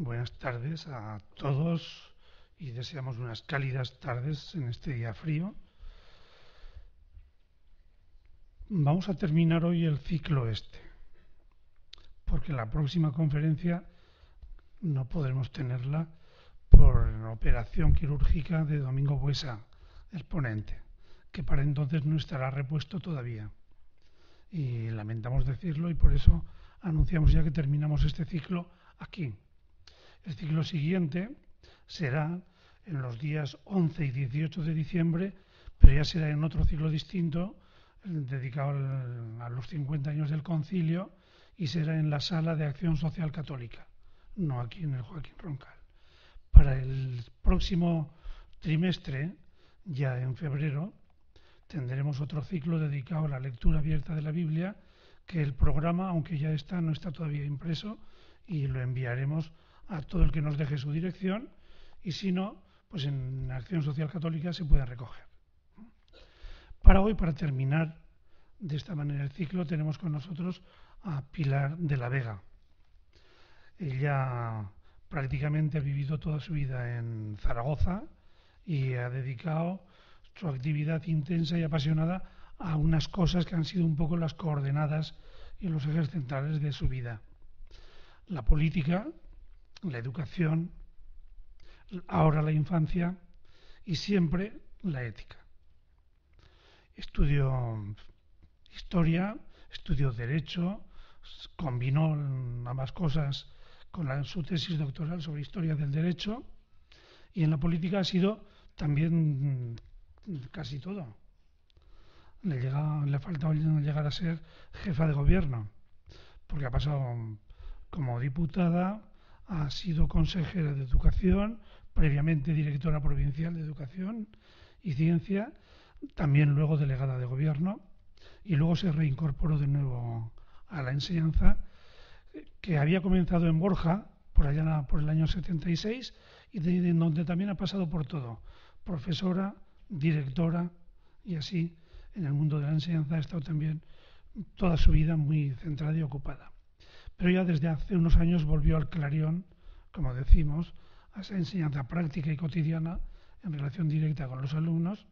Buenas tardes a todos y deseamos unas cálidas tardes en este día frío. Vamos a terminar hoy el ciclo este, porque la próxima conferencia no podremos tenerla por operación quirúrgica de Domingo Buesa, el ponente, que para entonces no estará repuesto todavía. Y lamentamos decirlo y por eso anunciamos ya que terminamos este ciclo aquí. El ciclo siguiente será en los días 11 y 18 de diciembre, pero ya será en otro ciclo distinto, dedicado a los 50 años del concilio, y será en la Sala de Acción Social Católica, no aquí en el Joaquín Roncal. Para el próximo trimestre, ya en febrero, tendremos otro ciclo dedicado a la lectura abierta de la Biblia, que el programa, aunque ya está, no está todavía impreso, y lo enviaremos a todo el que nos deje su dirección y si no, pues en Acción Social Católica se puede recoger. Para hoy, para terminar de esta manera el ciclo, tenemos con nosotros a Pilar de la Vega. Ella prácticamente ha vivido toda su vida en Zaragoza y ha dedicado su actividad intensa y apasionada a unas cosas que han sido un poco las coordenadas y los ejes centrales de su vida. La política, la educación, ahora la infancia y siempre la ética. Estudió historia, estudió derecho, combinó ambas cosas con su tesis doctoral sobre historia del derecho y en la política ha sido también casi todo. Le, llega, le ha faltado llegar a ser jefa de gobierno, porque ha pasado como diputada, ha sido consejera de Educación, previamente directora provincial de Educación y Ciencia, también luego delegada de Gobierno, y luego se reincorporó de nuevo a la enseñanza, que había comenzado en Borja, por allá por el año 76, y de, donde también ha pasado por todo, profesora, directora, y así en el mundo de la enseñanza ha estado también toda su vida muy centrada y ocupada pero ya desde hace unos años volvió al clarión, como decimos, a esa enseñanza práctica y cotidiana en relación directa con los alumnos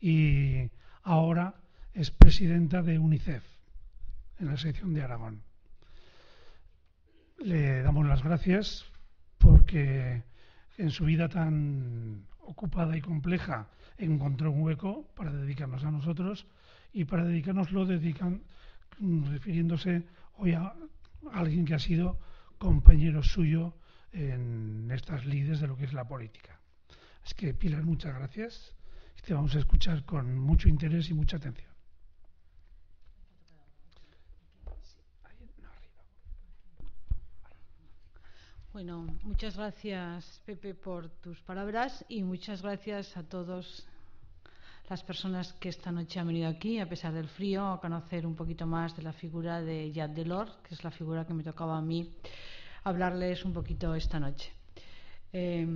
y ahora es presidenta de UNICEF en la sección de Aragón. Le damos las gracias porque en su vida tan ocupada y compleja encontró un hueco para dedicarnos a nosotros y para dedicarnos lo dedican refiriéndose hoy a alguien que ha sido compañero suyo en estas lides de lo que es la política. Es que, Pilar, muchas gracias. Te vamos a escuchar con mucho interés y mucha atención. Bueno, muchas gracias, Pepe, por tus palabras y muchas gracias a todos las personas que esta noche han venido aquí, a pesar del frío, a conocer un poquito más de la figura de Jacques Delors, que es la figura que me tocaba a mí hablarles un poquito esta noche. Eh,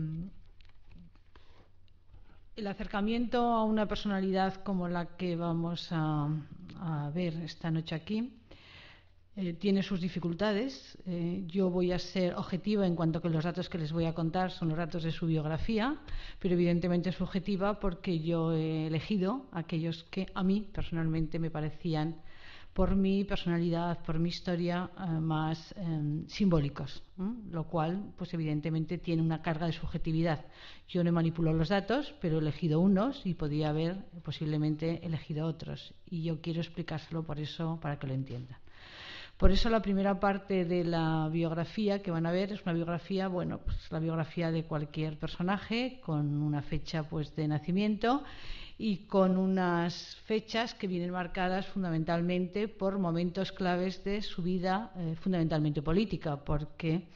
el acercamiento a una personalidad como la que vamos a ver esta noche aquí eh, tiene sus dificultades. Eh, yo voy a ser objetiva en cuanto que los datos que les voy a contar son los datos de su biografía, pero evidentemente es subjetiva porque yo he elegido aquellos que a mí personalmente me parecían, por mi personalidad, por mi historia, eh, más simbólicos, lo cual, pues evidentemente tiene una carga de subjetividad. Yo no manipulo los datos, pero he elegido unos y podría haber posiblemente elegido otros. Y yo quiero explicárselo por eso, para que lo entiendan. Por eso la primera parte de la biografía que van a ver es una biografía, bueno, pues la biografía de cualquier personaje con una fecha pues de nacimiento y con unas fechas que vienen marcadas fundamentalmente por momentos claves de su vida, eh, fundamentalmente política, porque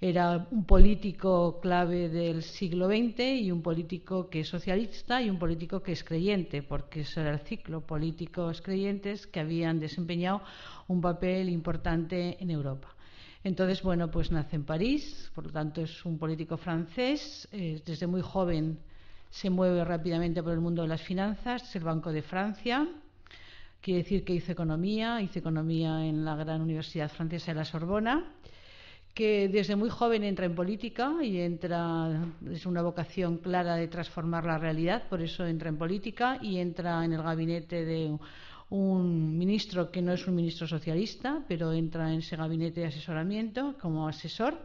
era un político clave del siglo XX y un político que es socialista y un político que es creyente, porque eso era el ciclo, políticos creyentes que habían desempeñado un papel importante en Europa. Entonces, bueno, pues nace en París, por lo tanto es un político francés, eh, desde muy joven se mueve rápidamente por el mundo de las finanzas, es el Banco de Francia, quiere decir que hizo economía, hizo economía en la gran Universidad Francesa de la Sorbona que desde muy joven entra en política y entra, es una vocación clara de transformar la realidad, por eso entra en política y entra en el gabinete de un ministro que no es un ministro socialista, pero entra en ese gabinete de asesoramiento como asesor.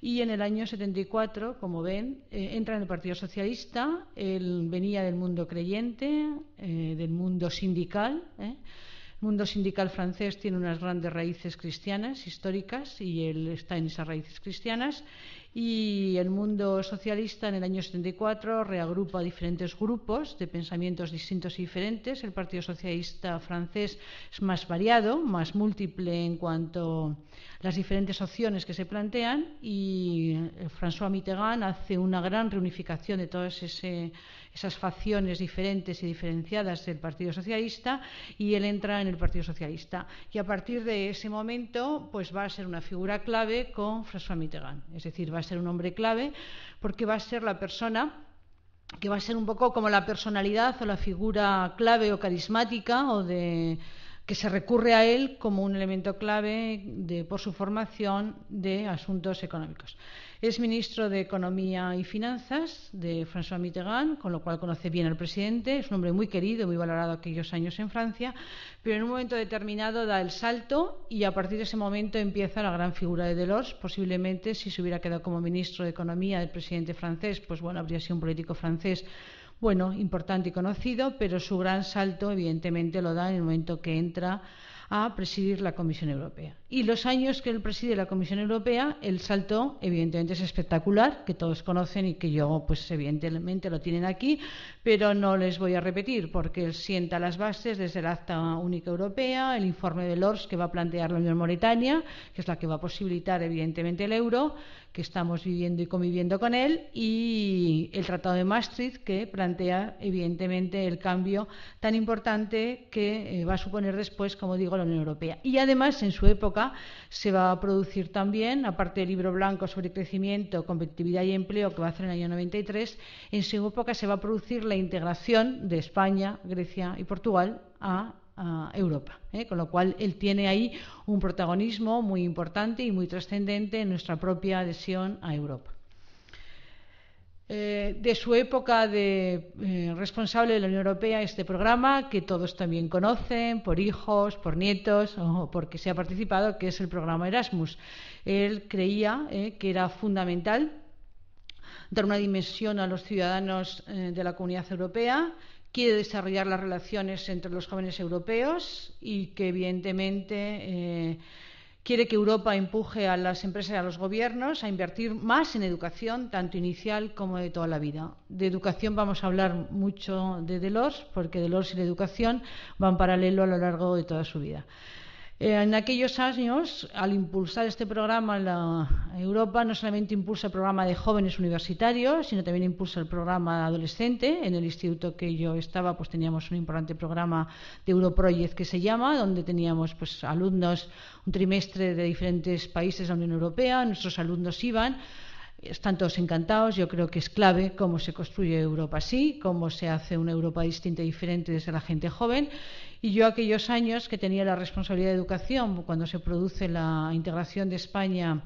Y en el año 74, como ven, eh, entra en el Partido Socialista. Él venía del mundo creyente, eh, del mundo sindical. ¿eh? Mundo sindical francés tiene unas grandes raíces cristianas, históricas, y él está en esas raíces cristianas. Y el mundo socialista en el año 74 reagrupa diferentes grupos de pensamientos distintos y diferentes. El Partido Socialista francés es más variado, más múltiple en cuanto a las diferentes opciones que se plantean y François Mitterrand hace una gran reunificación de todas ese, esas facciones diferentes y diferenciadas del Partido Socialista y él entra en el Partido Socialista. Y a partir de ese momento, pues va a ser una figura clave con François Mitterrand. Es decir, va a ser un hombre clave porque va a ser la persona que va a ser un poco como la personalidad o la figura clave o carismática o de que se recurre a él como un elemento clave de, por su formación de asuntos económicos. Es ministro de Economía y Finanzas de François Mitterrand, con lo cual conoce bien al presidente. Es un hombre muy querido, muy valorado aquellos años en Francia, pero en un momento determinado da el salto y a partir de ese momento empieza la gran figura de Delors. Posiblemente, si se hubiera quedado como ministro de Economía del presidente francés, pues bueno, habría sido un político francés bueno, importante y conocido, pero su gran salto evidentemente lo da en el momento que entra a presidir la Comisión Europea. Y los años que él preside la Comisión Europea, el salto evidentemente es espectacular, que todos conocen y que yo pues evidentemente lo tienen aquí, pero no les voy a repetir porque él sienta las bases desde el Acta Única Europea, el informe de Lors que va a plantear la Unión Mauritania, que es la que va a posibilitar evidentemente el euro, que estamos viviendo y conviviendo con él, y el Tratado de Maastricht, que plantea evidentemente el cambio tan importante que eh, va a suponer después, como digo, la Unión Europea. Y además, en su época, se va a producir también, aparte del libro blanco sobre crecimiento, competitividad y empleo, que va a hacer en el año 93, en su época se va a producir la integración de España, Grecia y Portugal a a Europa. ¿eh? Con lo cual, él tiene ahí un protagonismo muy importante y muy trascendente en nuestra propia adhesión a Europa. Eh, de su época de eh, responsable de la Unión Europea, este programa que todos también conocen por hijos, por nietos o porque se ha participado, que es el programa Erasmus. Él creía que era fundamental dar una dimensión a los ciudadanos de la comunidad europea quiere desarrollar las relaciones entre los jóvenes europeos y que evidentemente eh, quiere que Europa empuje a las empresas y a los gobiernos a invertir más en educación, tanto inicial como de toda la vida. De educación vamos a hablar mucho de Delors, porque Delors y la educación van paralelo a lo largo de toda su vida. Eh, en aquellos años, al impulsar este programa, la Europa no solamente impulsa el programa de jóvenes universitarios, sino también impulsa el programa adolescente. En el instituto que yo estaba, pues teníamos un importante programa de Europroject que se llama, donde teníamos pues alumnos un trimestre de diferentes países de la Unión Europea. Nuestros alumnos iban están todos encantados. Yo creo que es clave cómo se construye Europa así, cómo se hace una Europa distinta y diferente desde la gente joven. Y yo aquellos años que tenía la responsabilidad de educación, cuando se produce la integración de España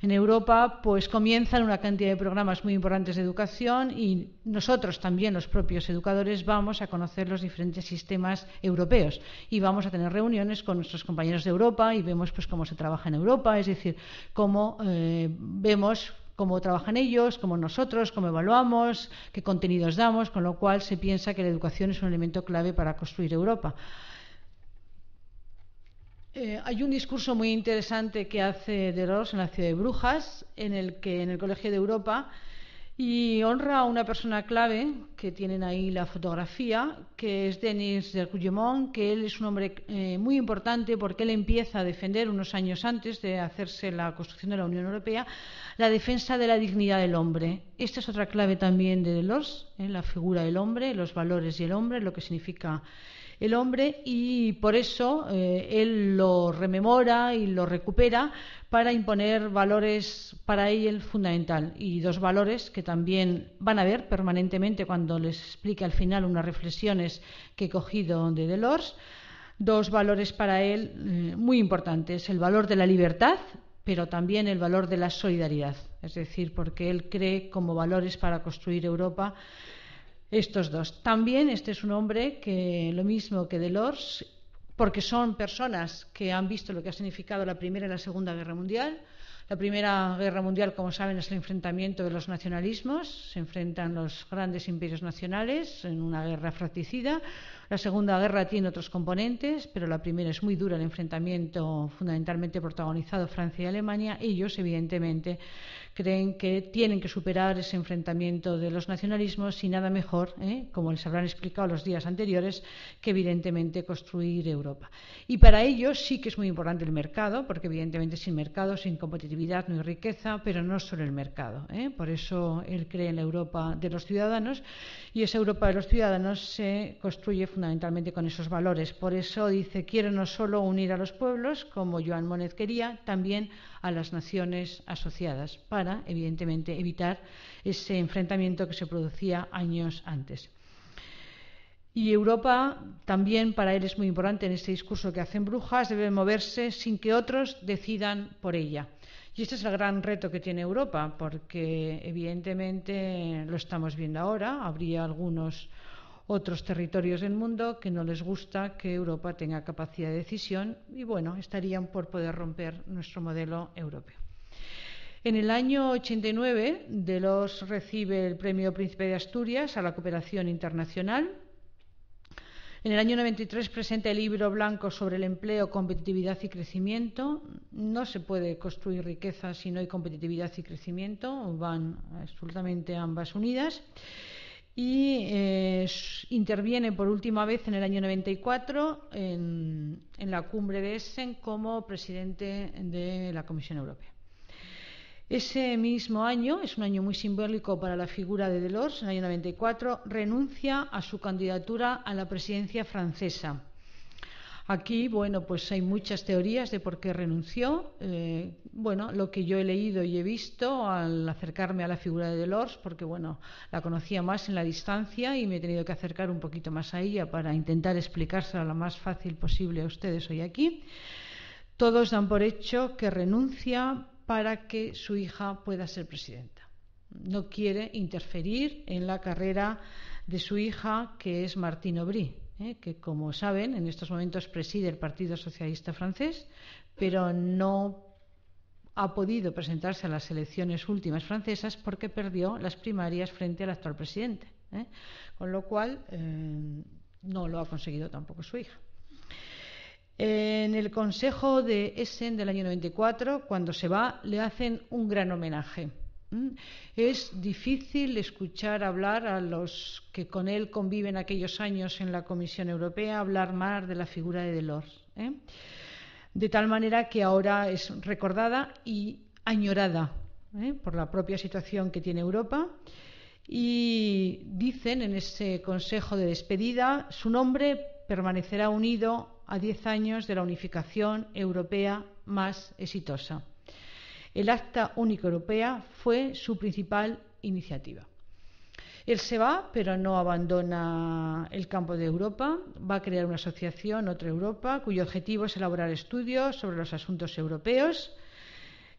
en Europa, pues comienzan una cantidad de programas muy importantes de educación y nosotros también, los propios educadores, vamos a conocer los diferentes sistemas europeos. Y vamos a tener reuniones con nuestros compañeros de Europa y vemos pues cómo se trabaja en Europa, es decir, cómo eh, vemos cómo trabajan ellos, cómo nosotros, cómo evaluamos, qué contenidos damos, con lo cual se piensa que la educación es un elemento clave para construir Europa. Eh, hay un discurso muy interesante que hace Delors en la ciudad de Brujas, en el que en el Colegio de Europa y honra a una persona clave que tienen ahí la fotografía, que es Denis de que él es un hombre eh, muy importante porque él empieza a defender unos años antes de hacerse la construcción de la Unión Europea la defensa de la dignidad del hombre. Esta es otra clave también de Delors, ¿eh? la figura del hombre, los valores y el hombre, lo que significa el hombre y por eso eh, él lo rememora y lo recupera para imponer valores para él fundamental. Y dos valores que también van a ver permanentemente cuando les explique al final unas reflexiones que he cogido de Delors. Dos valores para él eh, muy importantes. El valor de la libertad pero también el valor de la solidaridad, es decir, porque él cree como valores para construir Europa estos dos. También este es un hombre que, lo mismo que Delors, porque son personas que han visto lo que ha significado la Primera y la Segunda Guerra Mundial, la Primera Guerra Mundial, como saben, es el enfrentamiento de los nacionalismos. Se enfrentan los grandes imperios nacionales en una guerra fratricida. La Segunda Guerra tiene otros componentes, pero la primera es muy dura, el enfrentamiento fundamentalmente protagonizado Francia y Alemania. Ellos, evidentemente, creen que tienen que superar ese enfrentamiento de los nacionalismos y nada mejor, ¿eh? como les habrán explicado los días anteriores, que evidentemente construir Europa. Y para ellos sí que es muy importante el mercado, porque evidentemente sin mercado, sin competitividad no hay riqueza, pero no solo el mercado. ¿eh? Por eso él cree en la Europa de los ciudadanos y esa Europa de los ciudadanos se construye fundamentalmente con esos valores. Por eso dice, quiero no solo unir a los pueblos, como Joan Monet quería, también a las naciones asociadas para, evidentemente, evitar ese enfrentamiento que se producía años antes. Y Europa también para él es muy importante en este discurso que hacen brujas, debe moverse sin que otros decidan por ella. Y este es el gran reto que tiene Europa, porque evidentemente lo estamos viendo ahora, habría algunos otros territorios del mundo que no les gusta que Europa tenga capacidad de decisión y bueno, estarían por poder romper nuestro modelo europeo. En el año 89, Delos recibe el Premio Príncipe de Asturias a la cooperación internacional. En el año 93 presenta el libro blanco sobre el empleo, competitividad y crecimiento. No se puede construir riqueza si no hay competitividad y crecimiento, van absolutamente ambas unidas y eh, interviene por última vez en el año 94 en, en la cumbre de Essen como presidente de la Comisión Europea. Ese mismo año, es un año muy simbólico para la figura de Delors, en el año 94, renuncia a su candidatura a la presidencia francesa Aquí, bueno, pues hay muchas teorías de por qué renunció. Eh, bueno, lo que yo he leído y he visto al acercarme a la figura de Delors, porque bueno, la conocía más en la distancia y me he tenido que acercar un poquito más a ella para intentar explicársela lo más fácil posible a ustedes hoy aquí. Todos dan por hecho que renuncia para que su hija pueda ser presidenta. No quiere interferir en la carrera de su hija, que es Martine Aubry ¿eh? que, como saben, en estos momentos preside el Partido Socialista francés, pero no ha podido presentarse a las elecciones últimas francesas porque perdió las primarias frente al actual presidente. ¿eh? Con lo cual, eh, no lo ha conseguido tampoco su hija. En el Consejo de Essen del año 94, cuando se va, le hacen un gran homenaje. Mm. Es difícil escuchar hablar a los que con él conviven aquellos años en la Comisión Europea, hablar más de la figura de Delors. ¿eh? De tal manera que ahora es recordada y añorada ¿eh? por la propia situación que tiene Europa. Y dicen en ese consejo de despedida, su nombre permanecerá unido a diez años de la unificación europea más exitosa. El Acta Única Europea fue su principal iniciativa. Él se va, pero no abandona el campo de Europa. Va a crear una asociación, Otra Europa, cuyo objetivo es elaborar estudios sobre los asuntos europeos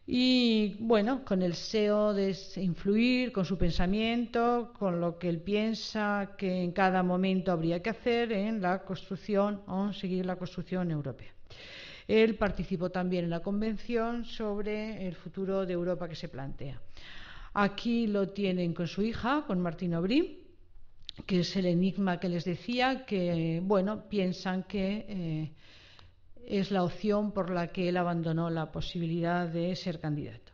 y, bueno, con el deseo de influir con su pensamiento, con lo que él piensa que en cada momento habría que hacer en la construcción o seguir la construcción europea. Él participó también en la convención sobre el futuro de Europa que se plantea. Aquí lo tienen con su hija, con Martín Aubry, que es el enigma que les decía, que bueno, piensan que eh, es la opción por la que él abandonó la posibilidad de ser candidato.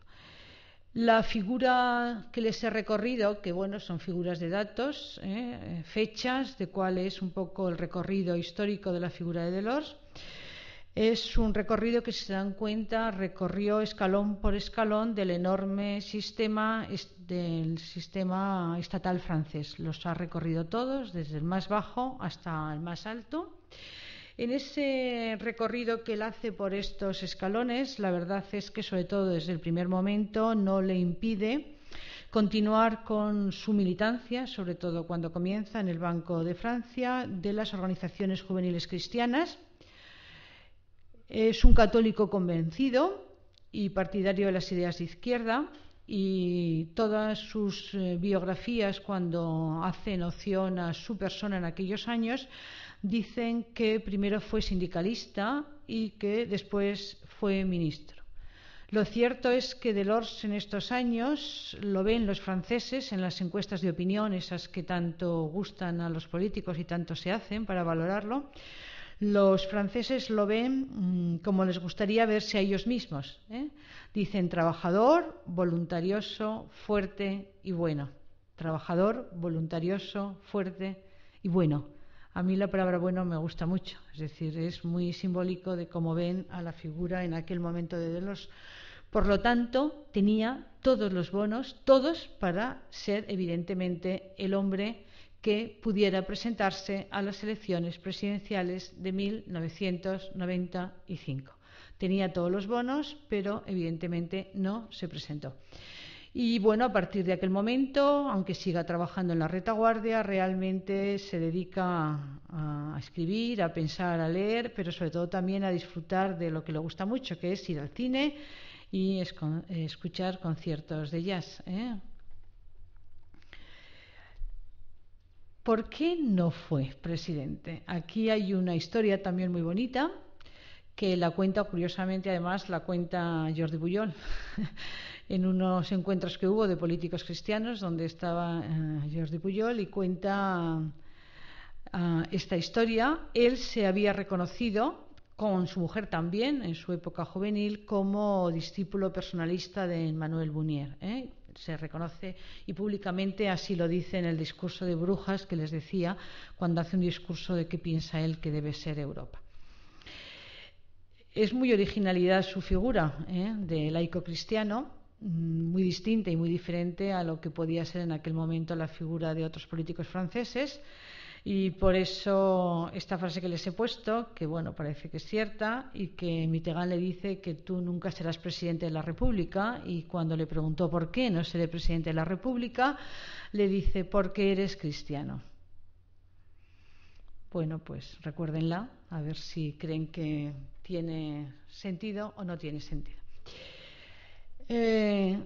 La figura que les he recorrido, que bueno, son figuras de datos, eh, fechas de cuál es un poco el recorrido histórico de la figura de Delors. Es un recorrido que, si se dan cuenta, recorrió escalón por escalón del enorme sistema del sistema estatal francés. Los ha recorrido todos, desde el más bajo hasta el más alto. En ese recorrido que él hace por estos escalones, la verdad es que, sobre todo desde el primer momento, no le impide continuar con su militancia, sobre todo cuando comienza en el Banco de Francia, de las organizaciones juveniles cristianas es un católico convencido y partidario de las ideas de izquierda y todas sus eh, biografías cuando hacen noción a su persona en aquellos años dicen que primero fue sindicalista y que después fue ministro. Lo cierto es que Delors en estos años lo ven los franceses en las encuestas de opinión, esas que tanto gustan a los políticos y tanto se hacen para valorarlo, los franceses lo ven mm, como les gustaría verse a ellos mismos. ¿eh? Dicen trabajador, voluntarioso, fuerte y bueno. Trabajador, voluntarioso, fuerte y bueno. A mí la palabra bueno me gusta mucho, es decir, es muy simbólico de cómo ven a la figura en aquel momento de Delos. Por lo tanto, tenía todos los bonos, todos para ser evidentemente el hombre que pudiera presentarse a las elecciones presidenciales de 1995. Tenía todos los bonos, pero evidentemente no se presentó. Y bueno, a partir de aquel momento, aunque siga trabajando en la retaguardia, realmente se dedica a, escribir, a pensar, a leer, pero sobre todo también a disfrutar de lo que le gusta mucho, que es ir al cine y escuchar conciertos de jazz. ¿eh? ¿Por qué no fue presidente? Aquí hay una historia también muy bonita que la cuenta, curiosamente, además, la cuenta Jordi Buyol en unos encuentros que hubo de políticos cristianos donde estaba eh, Jordi Pujol y cuenta eh, esta historia. Él se había reconocido con su mujer también en su época juvenil como discípulo personalista de Manuel Bunier. ¿eh? Se reconoce y públicamente así lo dice en el discurso de Brujas que les decía cuando hace un discurso de qué piensa él que debe ser Europa. Es muy originalidad su figura ¿eh? de laico cristiano, mm, muy distinta y muy diferente a lo que podía ser en aquel momento la figura de otros políticos franceses. Y por eso esta frase que les he puesto, que bueno, parece que es cierta, y que Mitterrand le dice que tú nunca serás presidente de la República, y cuando le preguntó por qué no seré presidente de la República, le dice porque eres cristiano. Bueno, pues recuérdenla, a ver si creen que tiene sentido o no tiene sentido. Eh,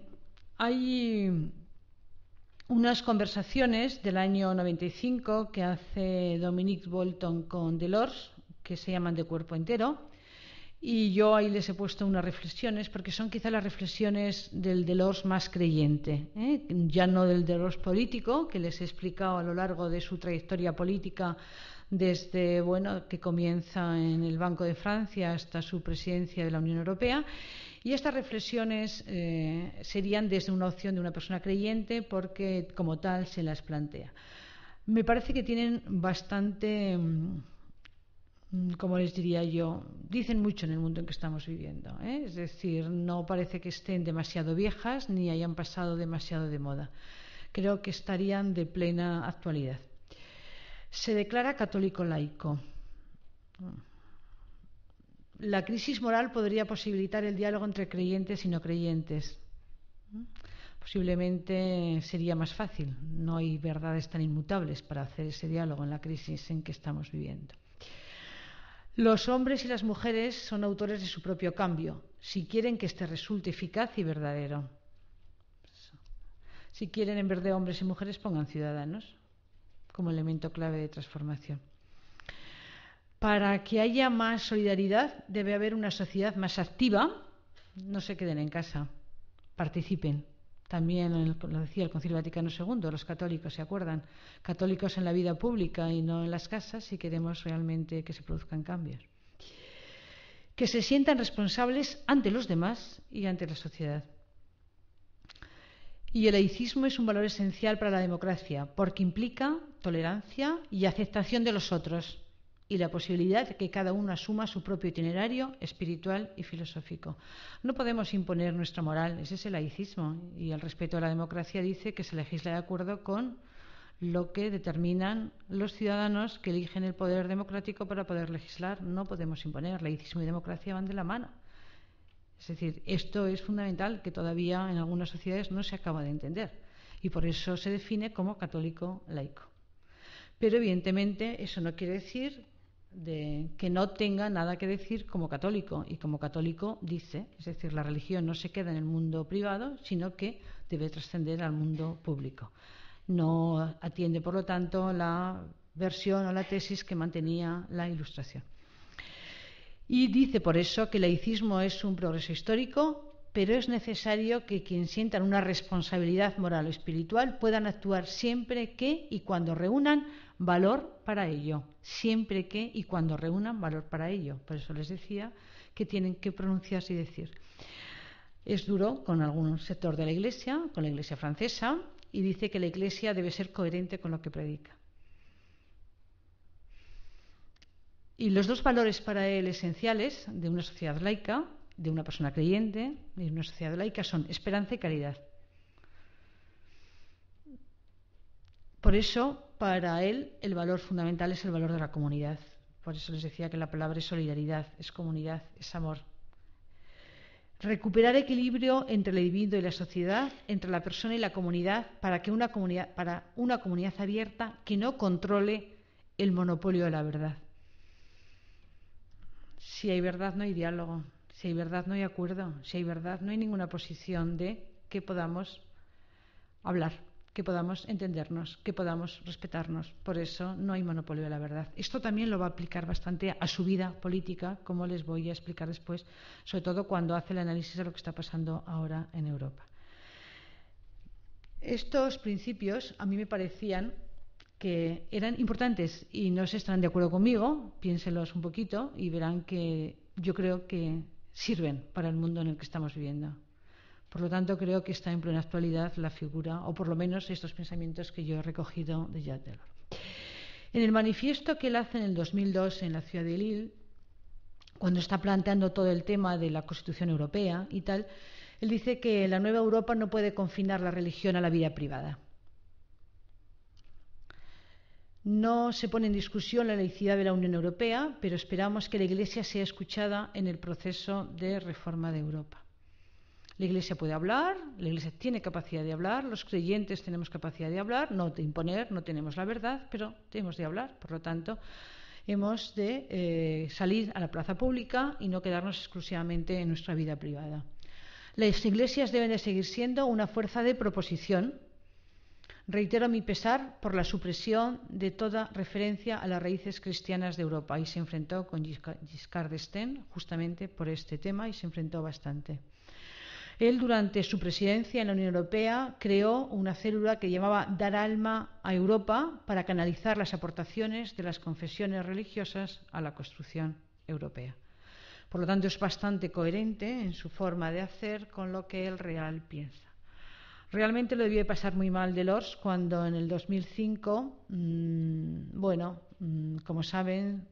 hay unas conversaciones del año 95 que hace Dominique Bolton con Delors, que se llaman de cuerpo entero. Y yo ahí les he puesto unas reflexiones, porque son quizá las reflexiones del Delors más creyente, ¿eh? ya no del Delors político, que les he explicado a lo largo de su trayectoria política desde bueno, que comienza en el Banco de Francia hasta su presidencia de la Unión Europea. Y estas reflexiones eh, serían desde una opción de una persona creyente porque como tal se las plantea. Me parece que tienen bastante, mm, como les diría yo, dicen mucho en el mundo en que estamos viviendo. ¿eh? Es decir, no parece que estén demasiado viejas ni hayan pasado demasiado de moda. Creo que estarían de plena actualidad se declara católico laico. La crisis moral podría posibilitar el diálogo entre creyentes y no creyentes. Posiblemente sería más fácil. No hay verdades tan inmutables para hacer ese diálogo en la crisis en que estamos viviendo. Los hombres y las mujeres son autores de su propio cambio, si quieren que éste resulte eficaz y verdadero. Si quieren en vez de hombres y mujeres pongan ciudadanos como elemento clave de transformación. Para que haya más solidaridad debe haber una sociedad más activa. No se queden en casa, participen. También lo decía el Concilio Vaticano II, los católicos, ¿se acuerdan? Católicos en la vida pública y no en las casas si queremos realmente que se produzcan cambios. Que se sientan responsables ante los demás y ante la sociedad. Y el laicismo es un valor esencial para la democracia porque implica tolerancia y aceptación de los otros y la posibilidad de que cada uno asuma su propio itinerario espiritual y filosófico. No podemos imponer nuestra moral, ese es el laicismo y el respeto a la democracia dice que se legisla de acuerdo con lo que determinan los ciudadanos que eligen el poder democrático para poder legislar. No podemos imponer, laicismo y democracia van de la mano. Es decir, esto es fundamental que todavía en algunas sociedades no se acaba de entender y por eso se define como católico laico. Pero evidentemente eso no quiere decir de que no tenga nada que decir como católico y como católico dice, es decir, la religión no se queda en el mundo privado, sino que debe trascender al mundo público. No atiende, por lo tanto, la versión o la tesis que mantenía la Ilustración. Y dice por eso que el laicismo es un progreso histórico, pero es necesario que quien sientan una responsabilidad moral o espiritual puedan actuar siempre que y cuando reúnan valor para ello, siempre que y cuando reúnan valor para ello. Por eso les decía que tienen que pronunciarse y decir. Es duro con algún sector de la Iglesia, con la Iglesia francesa, y dice que la Iglesia debe ser coherente con lo que predica. Y los dos valores para él esenciales de una sociedad laica, de una persona creyente, de una sociedad laica, son esperanza y caridad. Por eso, para él, el valor fundamental es el valor de la comunidad. Por eso les decía que la palabra es solidaridad, es comunidad, es amor. Recuperar equilibrio entre el individuo y la sociedad, entre la persona y la comunidad, para que una comunidad, para una comunidad abierta que no controle el monopolio de la verdad. Si hay verdad no hay diálogo, si hay verdad no hay acuerdo, si hay verdad no hay ninguna posición de que podamos hablar, que podamos entendernos, que podamos respetarnos. Por eso no hay monopolio de la verdad. Esto también lo va a aplicar bastante a su vida política, como les voy a explicar después, sobre todo cuando hace el análisis de lo que está pasando ahora en Europa. Estos principios a mí me parecían que eran importantes y no se están de acuerdo conmigo, piénsenlos un poquito y verán que yo creo que sirven para el mundo en el que estamos viviendo. Por lo tanto, creo que está en plena actualidad la figura, o por lo menos estos pensamientos que yo he recogido de Delors. En el manifiesto que él hace en el 2002 en la ciudad de Lille, cuando está planteando todo el tema de la Constitución Europea y tal, él dice que la nueva Europa no puede confinar la religión a la vida privada. No se pone en discusión la laicidad de la Unión Europea, pero esperamos que la Iglesia sea escuchada en el proceso de reforma de Europa. La Iglesia puede hablar, la Iglesia tiene capacidad de hablar, los creyentes tenemos capacidad de hablar, no de imponer, no tenemos la verdad, pero tenemos de hablar. Por lo tanto, hemos de eh, salir a la plaza pública y no quedarnos exclusivamente en nuestra vida privada. Las iglesias deben de seguir siendo una fuerza de proposición Reitero mi pesar por la supresión de toda referencia a las raíces cristianas de Europa y se enfrentó con Giscard d'Estaing justamente por este tema y se enfrentó bastante. Él, durante su presidencia en la Unión Europea, creó una célula que llamaba Dar Alma a Europa para canalizar las aportaciones de las confesiones religiosas a la construcción europea. Por lo tanto, es bastante coherente en su forma de hacer con lo que el real piensa. Realmente lo debió pasar muy mal Delors cuando en el 2005, mmm, bueno, mmm, como saben,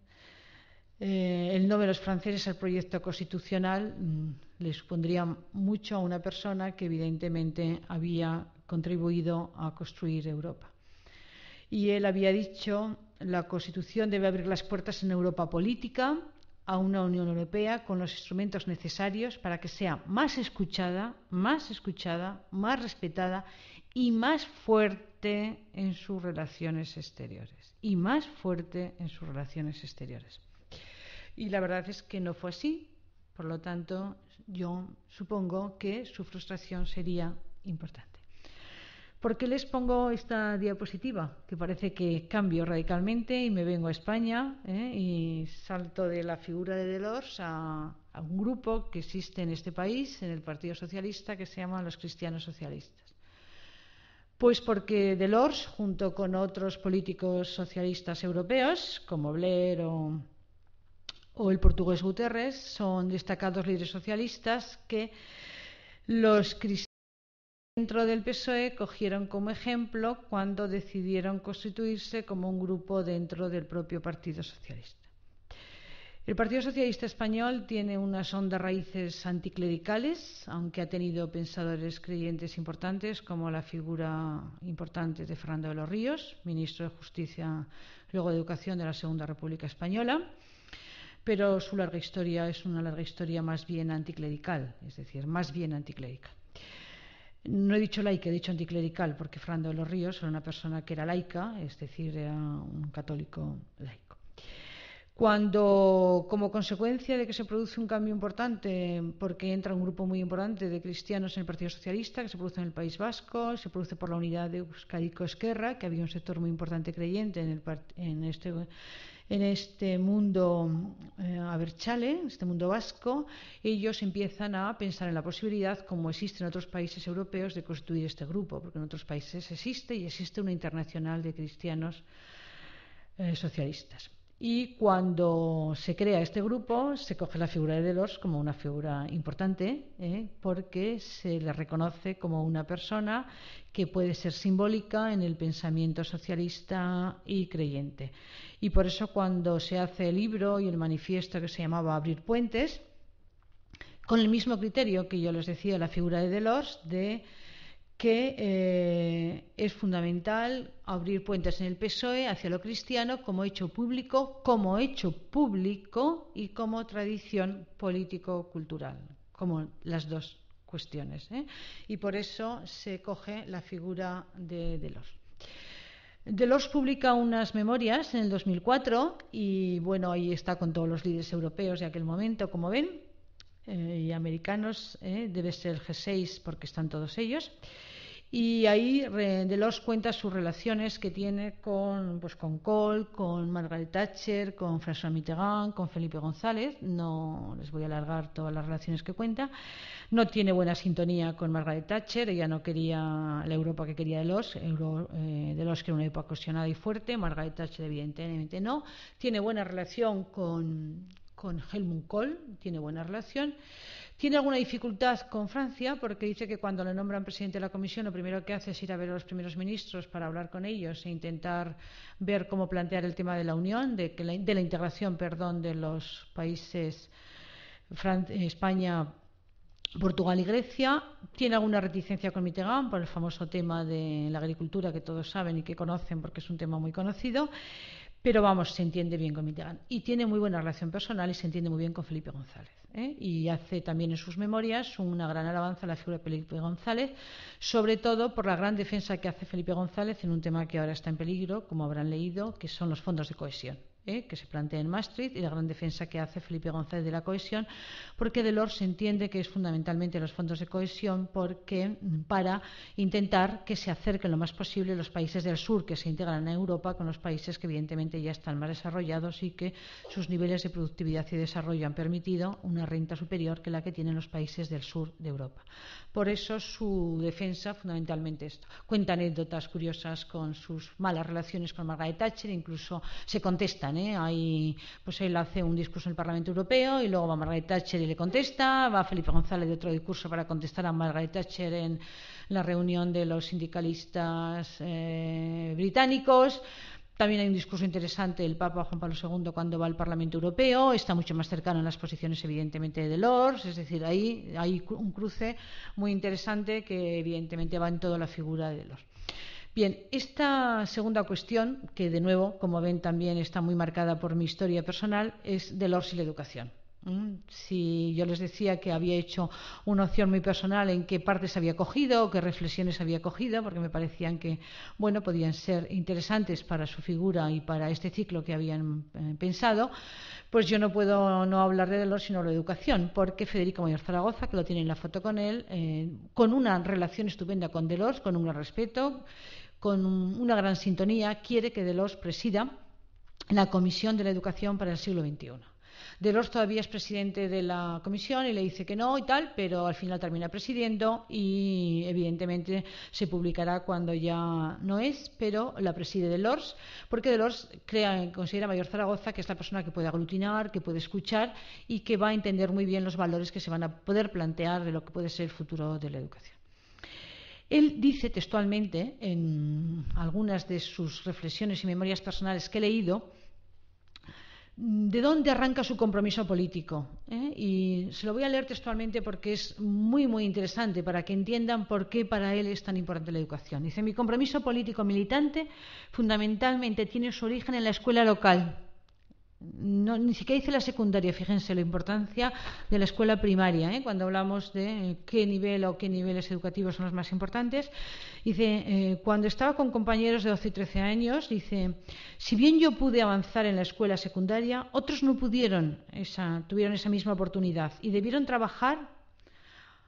eh, el no de los franceses al proyecto constitucional mmm, le supondría mucho a una persona que evidentemente había contribuido a construir Europa. Y él había dicho, la Constitución debe abrir las puertas en Europa política, a una Unión Europea con los instrumentos necesarios para que sea más escuchada, más escuchada, más respetada y más fuerte en sus relaciones exteriores. Y más fuerte en sus relaciones exteriores. Y la verdad es que no fue así. Por lo tanto, yo supongo que su frustración sería importante. ¿Por qué les pongo esta diapositiva? Que parece que cambio radicalmente y me vengo a España ¿eh? y salto de la figura de Delors a, a, un grupo que existe en este país, en el Partido Socialista, que se llama los Cristianos Socialistas. Pues porque Delors, junto con otros políticos socialistas europeos, como Blair o, o el portugués Guterres, son destacados líderes socialistas que los cristianos Dentro del PSOE cogieron como ejemplo cuando decidieron constituirse como un grupo dentro del propio Partido Socialista. El Partido Socialista Español tiene unas hondas raíces anticlericales, aunque ha tenido pensadores creyentes importantes, como la figura importante de Fernando de los Ríos, ministro de Justicia, luego de Educación de la Segunda República Española, pero su larga historia es una larga historia más bien anticlerical, es decir, más bien anticlerical. No he dicho laica, he dicho anticlerical, porque Fernando de los Ríos era una persona que era laica, es decir, era un católico laico. cuando, como consecuencia de que se produce un cambio importante, porque entra un grupo muy importante de cristianos en el Partido Socialista, que se produce en el País Vasco, se produce por la unidad de Euskadi Esquerra, que había un sector muy importante creyente en, el, en este en este mundo eh, aberchale, este mundo vasco, ellos empiezan a pensar en la posibilidad, como existe en otros países europeos, de constituir este grupo, porque en otros países existe y existe una internacional de cristianos eh, socialistas. Y cuando se crea este grupo, se coge la figura de Delors como una figura importante, ¿eh? porque se le reconoce como una persona que puede ser simbólica en el pensamiento socialista y creyente. Y por eso cuando se hace el libro y el manifiesto que se llamaba Abrir Puentes, con el mismo criterio que yo les decía, la figura de Delors, de que eh, es fundamental abrir puentes en el PSOE hacia lo cristiano como hecho público, como hecho público y como tradición político-cultural, como las dos cuestiones. ¿eh? Y por eso se coge la figura de Delors. Delors publica unas memorias en el 2004 y bueno, ahí está con todos los líderes europeos de aquel momento, como ven, eh, y americanos, debe ser el G6 porque están todos ellos. Y ahí Delors cuenta sus relaciones que tiene con, pues, con Kohl, con Margaret Thatcher, con François Mitterrand, con Felipe González. No les voy a alargar todas las relaciones que cuenta. No tiene buena sintonía con Margaret Thatcher. Ella no quería la Europa que quería Delors. Euro, eh, Delors que era una época cuestionada y fuerte. Margaret Thatcher evidentemente no. Tiene buena relación con, con Helmut Kohl. Tiene buena relación. Tiene alguna dificultad con Francia porque dice que cuando le nombran presidente de la Comisión lo primero que hace es ir a ver a los primeros ministros para hablar con ellos e intentar ver cómo plantear el tema de la Unión, de, de la integración, perdón, de los países España, Portugal y Grecia. Tiene alguna reticencia con Mitterrand por el famoso tema de la agricultura que todos saben y que conocen porque es un tema muy conocido. Pero vamos, se entiende bien con Mitterrand. Y tiene muy buena relación personal y se entiende muy bien con Felipe González. ¿eh? Y hace también en sus memorias una gran alabanza a la figura de Felipe González, sobre todo por la gran defensa que hace Felipe González en un tema que ahora está en peligro, como habrán leído, que son los fondos de cohesión. ¿Eh? que se plantea en Maastricht y la gran defensa que hace Felipe González de la cohesión, porque Delors se entiende que es fundamentalmente los fondos de cohesión porque para intentar que se acerquen lo más posible los países del sur que se integran a Europa con los países que evidentemente ya están más desarrollados y que sus niveles de productividad y desarrollo han permitido una renta superior que la que tienen los países del sur de Europa. Por eso su defensa fundamentalmente esto. Cuenta anécdotas curiosas con sus malas relaciones con Margaret Thatcher, incluso se contestan. ¿eh? Hay, pues él hace un discurso en el Parlamento Europeo y luego va Margaret Thatcher y le contesta, va Felipe González de otro discurso para contestar a Margaret Thatcher en la reunión de los sindicalistas eh, británicos. También hay un discurso interesante del Papa Juan Pablo II cuando va al Parlamento Europeo, está mucho más cercano en las posiciones evidentemente de Delors, es decir, ahí hay un cruce muy interesante que evidentemente va en toda la figura de Delors. Bien, esta segunda cuestión, que de nuevo, como ven, también está muy marcada por mi historia personal, es Delors y la educación. Si yo les decía que había hecho una opción muy personal en qué partes había cogido qué reflexiones había cogido, porque me parecían que bueno podían ser interesantes para su figura y para este ciclo que habían eh, pensado, pues yo no puedo no hablar de Delors sino de la educación, porque Federico Mayor Zaragoza, que lo tiene en la foto con él, eh, con una relación estupenda con Delors, con un gran respeto, con una gran sintonía, quiere que Delors presida la Comisión de la Educación para el siglo XXI. Delors todavía es presidente de la comisión y le dice que no y tal, pero al final termina presidiendo y evidentemente se publicará cuando ya no es, pero la preside Delors, porque Delors crea, considera Mayor Zaragoza que es la persona que puede aglutinar, que puede escuchar y que va a entender muy bien los valores que se van a poder plantear de lo que puede ser el futuro de la educación. Él dice textualmente en algunas de sus reflexiones y memorias personales que he leído de dónde arranca su compromiso político. ¿eh? Y se lo voy a leer textualmente porque es muy, muy interesante para que entiendan por qué para él es tan importante la educación. Dice, mi compromiso político militante fundamentalmente tiene su origen en la escuela local. No, ni siquiera dice la secundaria, fíjense la importancia de la escuela primaria, ¿eh? cuando hablamos de qué nivel o qué niveles educativos son los más importantes. Dice, eh, cuando estaba con compañeros de 12 y 13 años, dice, si bien yo pude avanzar en la escuela secundaria, otros no pudieron, esa, tuvieron esa misma oportunidad y debieron trabajar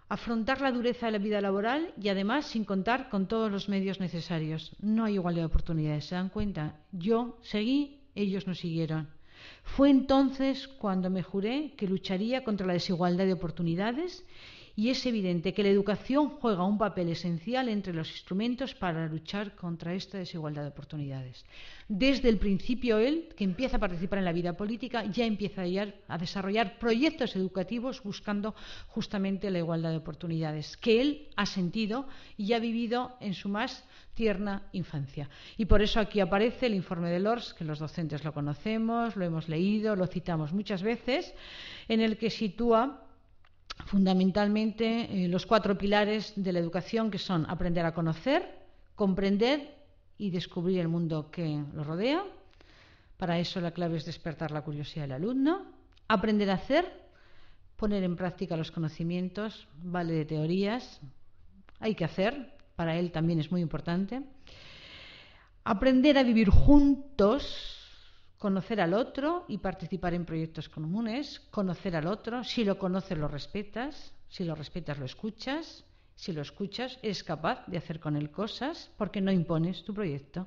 afrontar la dureza de la vida laboral y además sin contar con todos los medios necesarios. No hay igualdad de oportunidades, ¿se dan cuenta? Yo seguí, ellos no siguieron. Fue entonces cuando me juré que lucharía contra la desigualdad de oportunidades y es evidente que la educación juega un papel esencial entre los instrumentos para luchar contra esta desigualdad de oportunidades. Desde el principio, él, que empieza a participar en la vida política, ya empieza a desarrollar proyectos educativos buscando justamente la igualdad de oportunidades, que él ha sentido y ha vivido en su más tierna infancia. Y por eso aquí aparece el informe de Lors, que los docentes lo conocemos, lo hemos leído, lo citamos muchas veces, en el que sitúa fundamentalmente eh, los cuatro pilares de la educación que son aprender a conocer, comprender y descubrir el mundo que lo rodea. Para eso la clave es despertar la curiosidad del alumno, aprender a hacer, poner en práctica los conocimientos, vale de teorías, hay que hacer, para él también es muy importante. Aprender a vivir juntos, conocer al otro y participar en proyectos comunes, conocer al otro, si lo conoces lo respetas, si lo respetas lo escuchas, si lo escuchas eres capaz de hacer con él cosas porque no impones tu proyecto.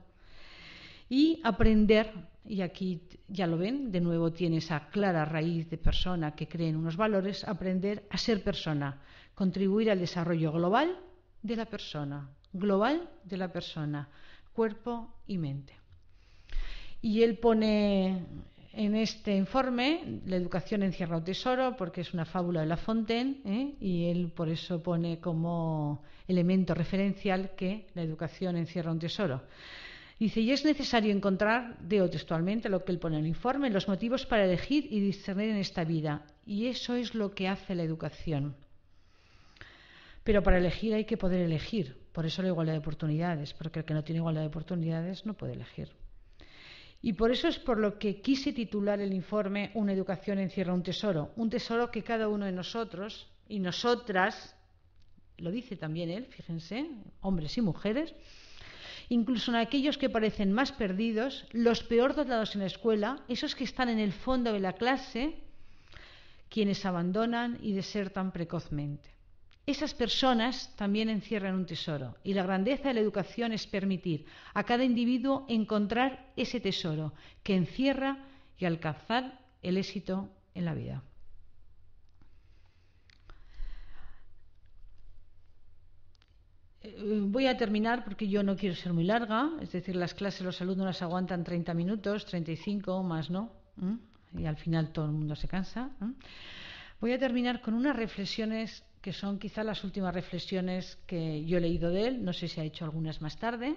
Y aprender, y aquí ya lo ven, de nuevo tiene esa clara raíz de persona que cree en unos valores, aprender a ser persona, contribuir al desarrollo global de la persona, global de la persona, cuerpo y mente. Y él pone en este informe la educación encierra un tesoro porque es una fábula de La Fontaine ¿eh? y él por eso pone como elemento referencial que la educación encierra un tesoro. Dice, y es necesario encontrar, deo textualmente lo que él pone en el informe, los motivos para elegir y discernir en esta vida. Y eso es lo que hace la educación. Pero para elegir hay que poder elegir. Por eso la igualdad de oportunidades, porque el que no tiene igualdad de oportunidades no puede elegir. Y por eso es por lo que quise titular el informe Una educación encierra un tesoro, un tesoro que cada uno de nosotros y nosotras, lo dice también él, fíjense, hombres y mujeres, incluso en aquellos que parecen más perdidos, los peor dotados en la escuela, esos que están en el fondo de la clase, quienes abandonan y desertan precozmente. Esas personas también encierran un tesoro y la grandeza de la educación es permitir a cada individuo encontrar ese tesoro que encierra y alcanzar el éxito en la vida. Eh, voy a terminar porque yo no quiero ser muy larga, es decir, las clases los alumnos las aguantan 30 minutos, 35 más no, y al final todo el mundo se cansa. Voy a terminar con unas reflexiones que son quizá las últimas reflexiones que yo he leído de él, no sé si ha hecho algunas más tarde.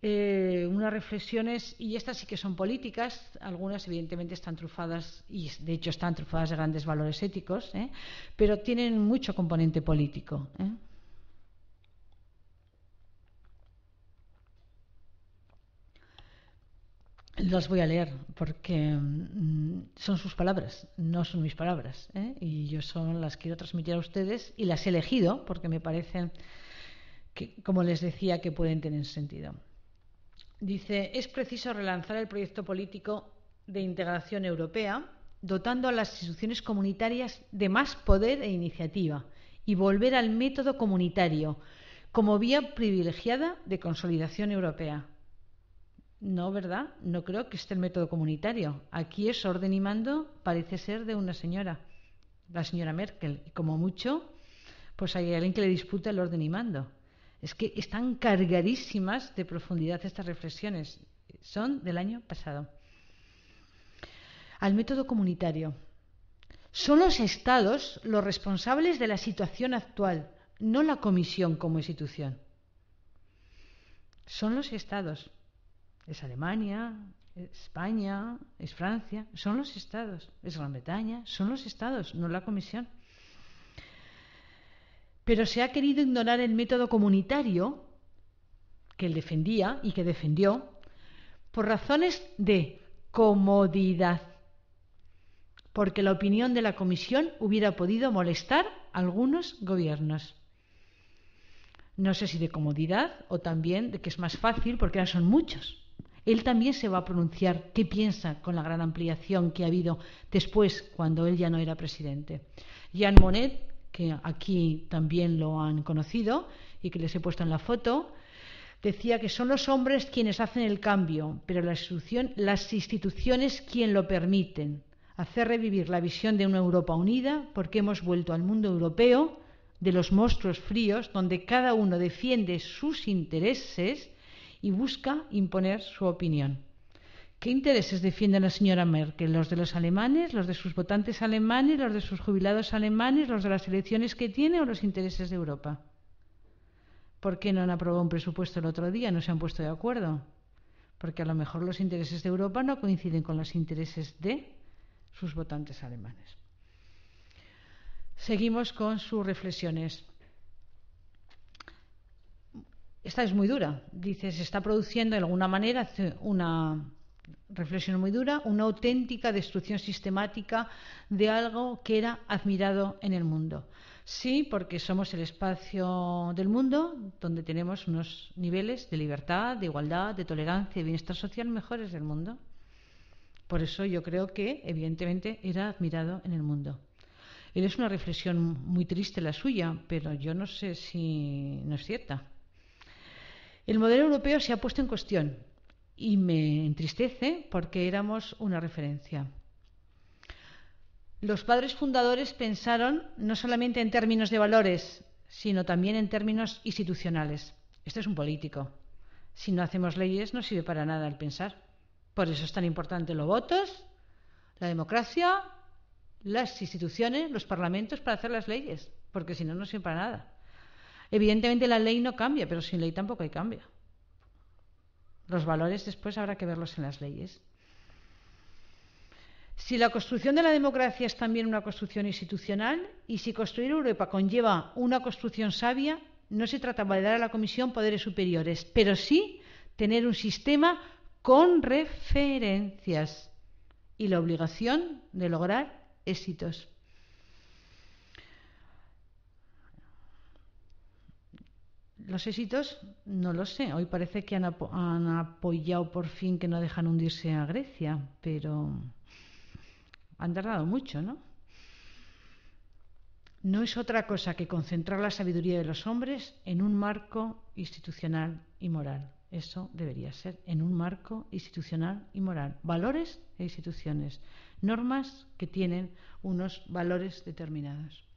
Eh, unas reflexiones, y estas sí que son políticas, algunas evidentemente están trufadas, y de hecho están trufadas de grandes valores éticos, ¿eh? pero tienen mucho componente político. ¿eh? Las voy a leer porque mm, son sus palabras, no son mis palabras. ¿eh? Y yo son las quiero transmitir a ustedes y las he elegido porque me parecen, que, como les decía, que pueden tener sentido. Dice, es preciso relanzar el proyecto político de integración europea, dotando a las instituciones comunitarias de más poder e iniciativa y volver al método comunitario como vía privilegiada de consolidación europea no, ¿verdad? No creo que esté el método comunitario. Aquí es orden y mando, parece ser de una señora, la señora Merkel. Y como mucho, pues hay alguien que le disputa el orden y mando. Es que están cargadísimas de profundidad estas reflexiones. Son del año pasado. Al método comunitario. Son los estados los responsables de la situación actual, no la comisión como institución. Son los estados es Alemania, es España, es Francia, son los estados, es Gran Bretaña, son los estados, no la Comisión. Pero se ha querido ignorar el método comunitario que él defendía y que defendió por razones de comodidad, porque la opinión de la Comisión hubiera podido molestar a algunos gobiernos. No sé si de comodidad o también de que es más fácil porque ahora son muchos. Él también se va a pronunciar qué piensa con la gran ampliación que ha habido después, cuando él ya no era presidente. Jean Monnet, que aquí también lo han conocido y que les he puesto en la foto, decía que son los hombres quienes hacen el cambio, pero la las instituciones quien lo permiten. Hacer revivir la visión de una Europa unida porque hemos vuelto al mundo europeo de los monstruos fríos donde cada uno defiende sus intereses y busca imponer su opinión. ¿Qué intereses defiende la señora Merkel? ¿Los de los alemanes, los de sus votantes alemanes, los de sus jubilados alemanes, los de las elecciones que tiene o los intereses de Europa? ¿Por qué no han aprobado un presupuesto el otro día? ¿No se han puesto de acuerdo? Porque a lo mejor los intereses de Europa no coinciden con los intereses de sus votantes alemanes. Seguimos con sus reflexiones. Esta es muy dura. Dice, se está produciendo de alguna manera una reflexión muy dura, una auténtica destrucción sistemática de algo que era admirado en el mundo. Sí, porque somos el espacio del mundo donde tenemos unos niveles de libertad, de igualdad, de tolerancia y bienestar social mejores del mundo. Por eso yo creo que, evidentemente, era admirado en el mundo. Él es una reflexión muy triste la suya, pero yo no sé si no es cierta. El modelo europeo se ha puesto en cuestión y me entristece porque éramos una referencia. Los padres fundadores pensaron no solamente en términos de valores, sino también en términos institucionales. Este es un político. Si no hacemos leyes no sirve para nada el pensar. Por eso es tan importante los votos, la democracia las instituciones, los parlamentos para hacer las leyes, porque si no, no sirve para nada. Evidentemente la ley no cambia, pero sin ley tampoco hay cambio. Los valores después habrá que verlos en las leyes. Si la construcción de la democracia es también una construcción institucional y si construir Europa conlleva una construcción sabia, no se trata de dar a la Comisión poderes superiores, pero sí tener un sistema con referencias y la obligación de lograr éxitos. Los éxitos, no lo sé. Hoy parece que han, han, apoyado por fin que no dejan hundirse a Grecia, pero han tardado mucho, ¿no? No es otra cosa que concentrar la sabiduría de los hombres en un marco institucional y moral. Eso debería ser, en un marco institucional y moral. Valores e instituciones normas que tienen unos valores determinados.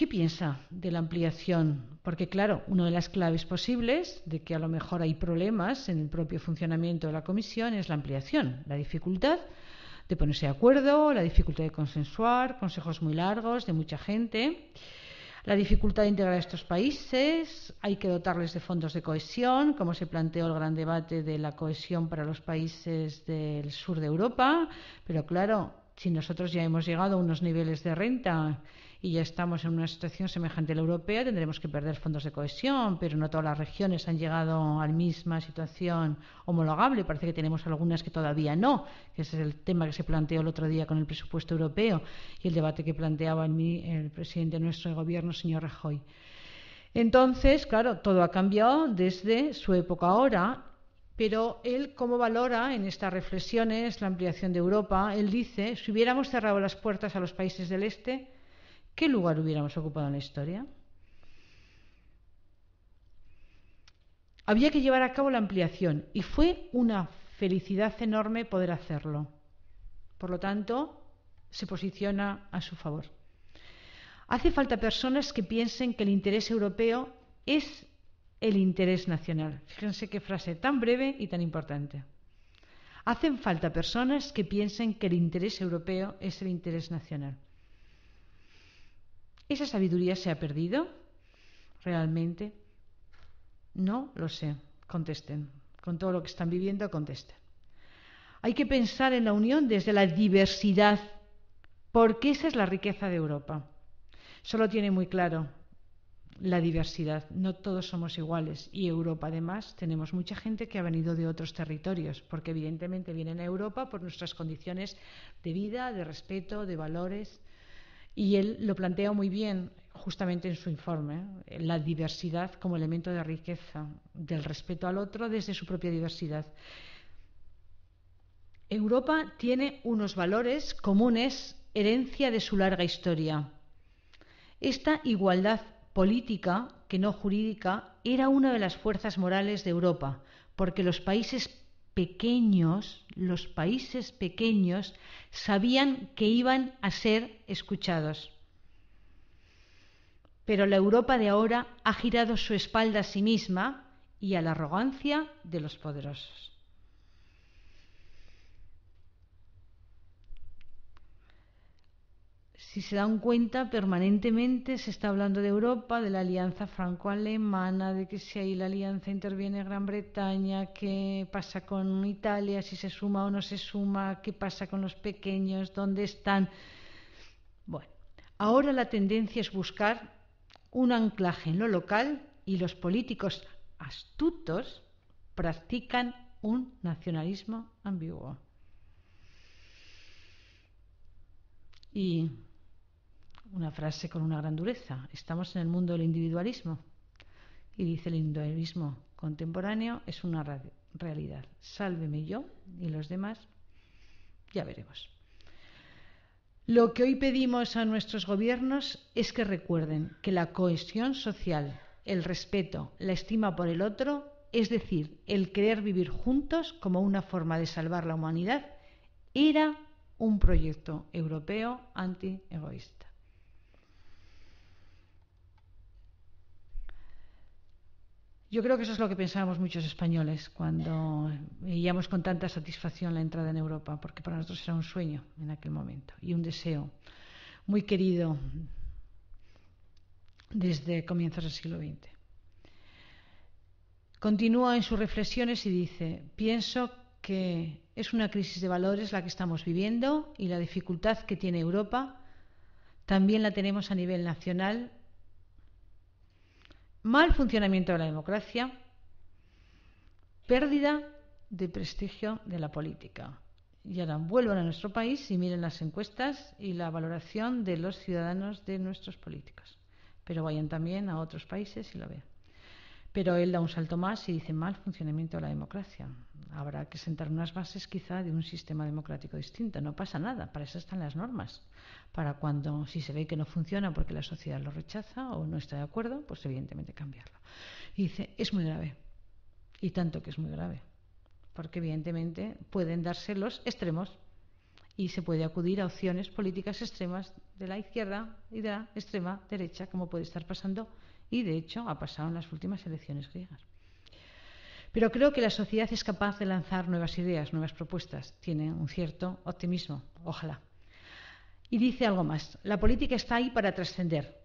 ¿Qué piensa de la ampliación? Porque claro, una de las claves posibles de que a lo mejor hay problemas en el propio funcionamiento de la comisión es la ampliación, la dificultad de ponerse de acuerdo, la dificultad de consensuar, consejos muy largos de mucha gente la dificultad de integrar a estos países, hay que dotarles de fondos de cohesión, como se planteó el gran debate de la cohesión para los países del sur de Europa, pero claro, si nosotros ya hemos llegado a unos niveles de renta y ya estamos en una situación semejante a la europea, tendremos que perder fondos de cohesión, pero no todas las regiones han llegado a la misma situación homologable. Parece que tenemos algunas que todavía no, que ese es el tema que se planteó el otro día con el presupuesto europeo y el debate que planteaba el, el presidente de nuestro gobierno, señor Rajoy. Entonces, claro, todo ha cambiado desde su época ahora pero él, ¿cómo valora en estas reflexiones la ampliación de Europa? Él dice, si hubiéramos cerrado las puertas a los países del Este, ¿qué lugar hubiéramos ocupado en la historia? Había que llevar a cabo la ampliación y fue una felicidad enorme poder hacerlo. Por lo tanto, se posiciona a su favor. Hace falta personas que piensen que el interés europeo es el interés nacional. Fíjense qué frase tan breve y tan importante. Hacen falta personas que piensen que el interés europeo es el interés nacional. ¿Esa sabiduría se ha perdido? ¿Realmente? No lo sé. Contesten. Con todo lo que están viviendo, contesten. Hay que pensar en la unión desde la diversidad, porque esa es la riqueza de Europa. Solo tiene muy claro la diversidad. No todos somos iguales y Europa además tenemos mucha gente que ha venido de otros territorios, porque evidentemente vienen a Europa por nuestras condiciones de vida, de respeto, de valores. Y él lo plantea muy bien justamente en su informe, la diversidad como elemento de riqueza, del respeto al otro desde su propia diversidad. Europa tiene unos valores comunes, herencia de su larga historia. Esta igualdad política, que no jurídica, era una de las fuerzas morales de Europa, porque los países pequeños, los países pequeños sabían que iban a ser escuchados. Pero la Europa de ahora ha girado su espalda a sí misma y a la arrogancia de los poderosos. Si se dan cuenta, permanentemente se está hablando de Europa, de la alianza franco-alemana, de que si ahí la alianza interviene Gran Bretaña, qué pasa con Italia, si se suma o no se suma, qué pasa con los pequeños, dónde están. Bueno, ahora la tendencia es buscar un anclaje en lo local y los políticos astutos practican un nacionalismo ambiguo. Y una frase con una gran dureza. Estamos en el mundo del individualismo. Y dice el individualismo contemporáneo es una realidad. Sálveme yo y los demás, ya veremos. Lo que hoy pedimos a nuestros gobiernos es que recuerden que la cohesión social, el respeto, la estima por el otro, es decir, el querer vivir juntos como una forma de salvar la humanidad, era un proyecto europeo anti-egoísta. Yo creo que eso es lo que pensábamos muchos españoles cuando veíamos con tanta satisfacción la entrada en Europa, porque para nosotros era un sueño en aquel momento y un deseo muy querido desde comienzos del siglo XX. Continúa en sus reflexiones y dice, pienso que es una crisis de valores la que estamos viviendo y la dificultad que tiene Europa también la tenemos a nivel nacional mal funcionamiento de la democracia, pérdida de prestigio de la política. Y ahora vuelvan a nuestro país y miren las encuestas y la valoración de los ciudadanos de nuestros políticos. Pero vayan también a otros países y lo vean. Pero él da un salto más y dice mal funcionamiento de la democracia. Habrá que sentar unas bases quizá de un sistema democrático distinto. No pasa nada, para eso están las normas. Para cuando, si se ve que no funciona porque la sociedad lo rechaza o no está de acuerdo, pues evidentemente cambiarlo. Y dice, es muy grave. Y tanto que es muy grave. Porque evidentemente pueden darse los extremos y se puede acudir a opciones políticas extremas de la izquierda y de la extrema derecha, como puede estar pasando y de hecho ha pasado en las últimas elecciones griegas. Pero creo que la sociedad es capaz de lanzar nuevas ideas, nuevas propuestas. Tiene un cierto optimismo, ojalá. Y dice algo más. La política está ahí para trascender.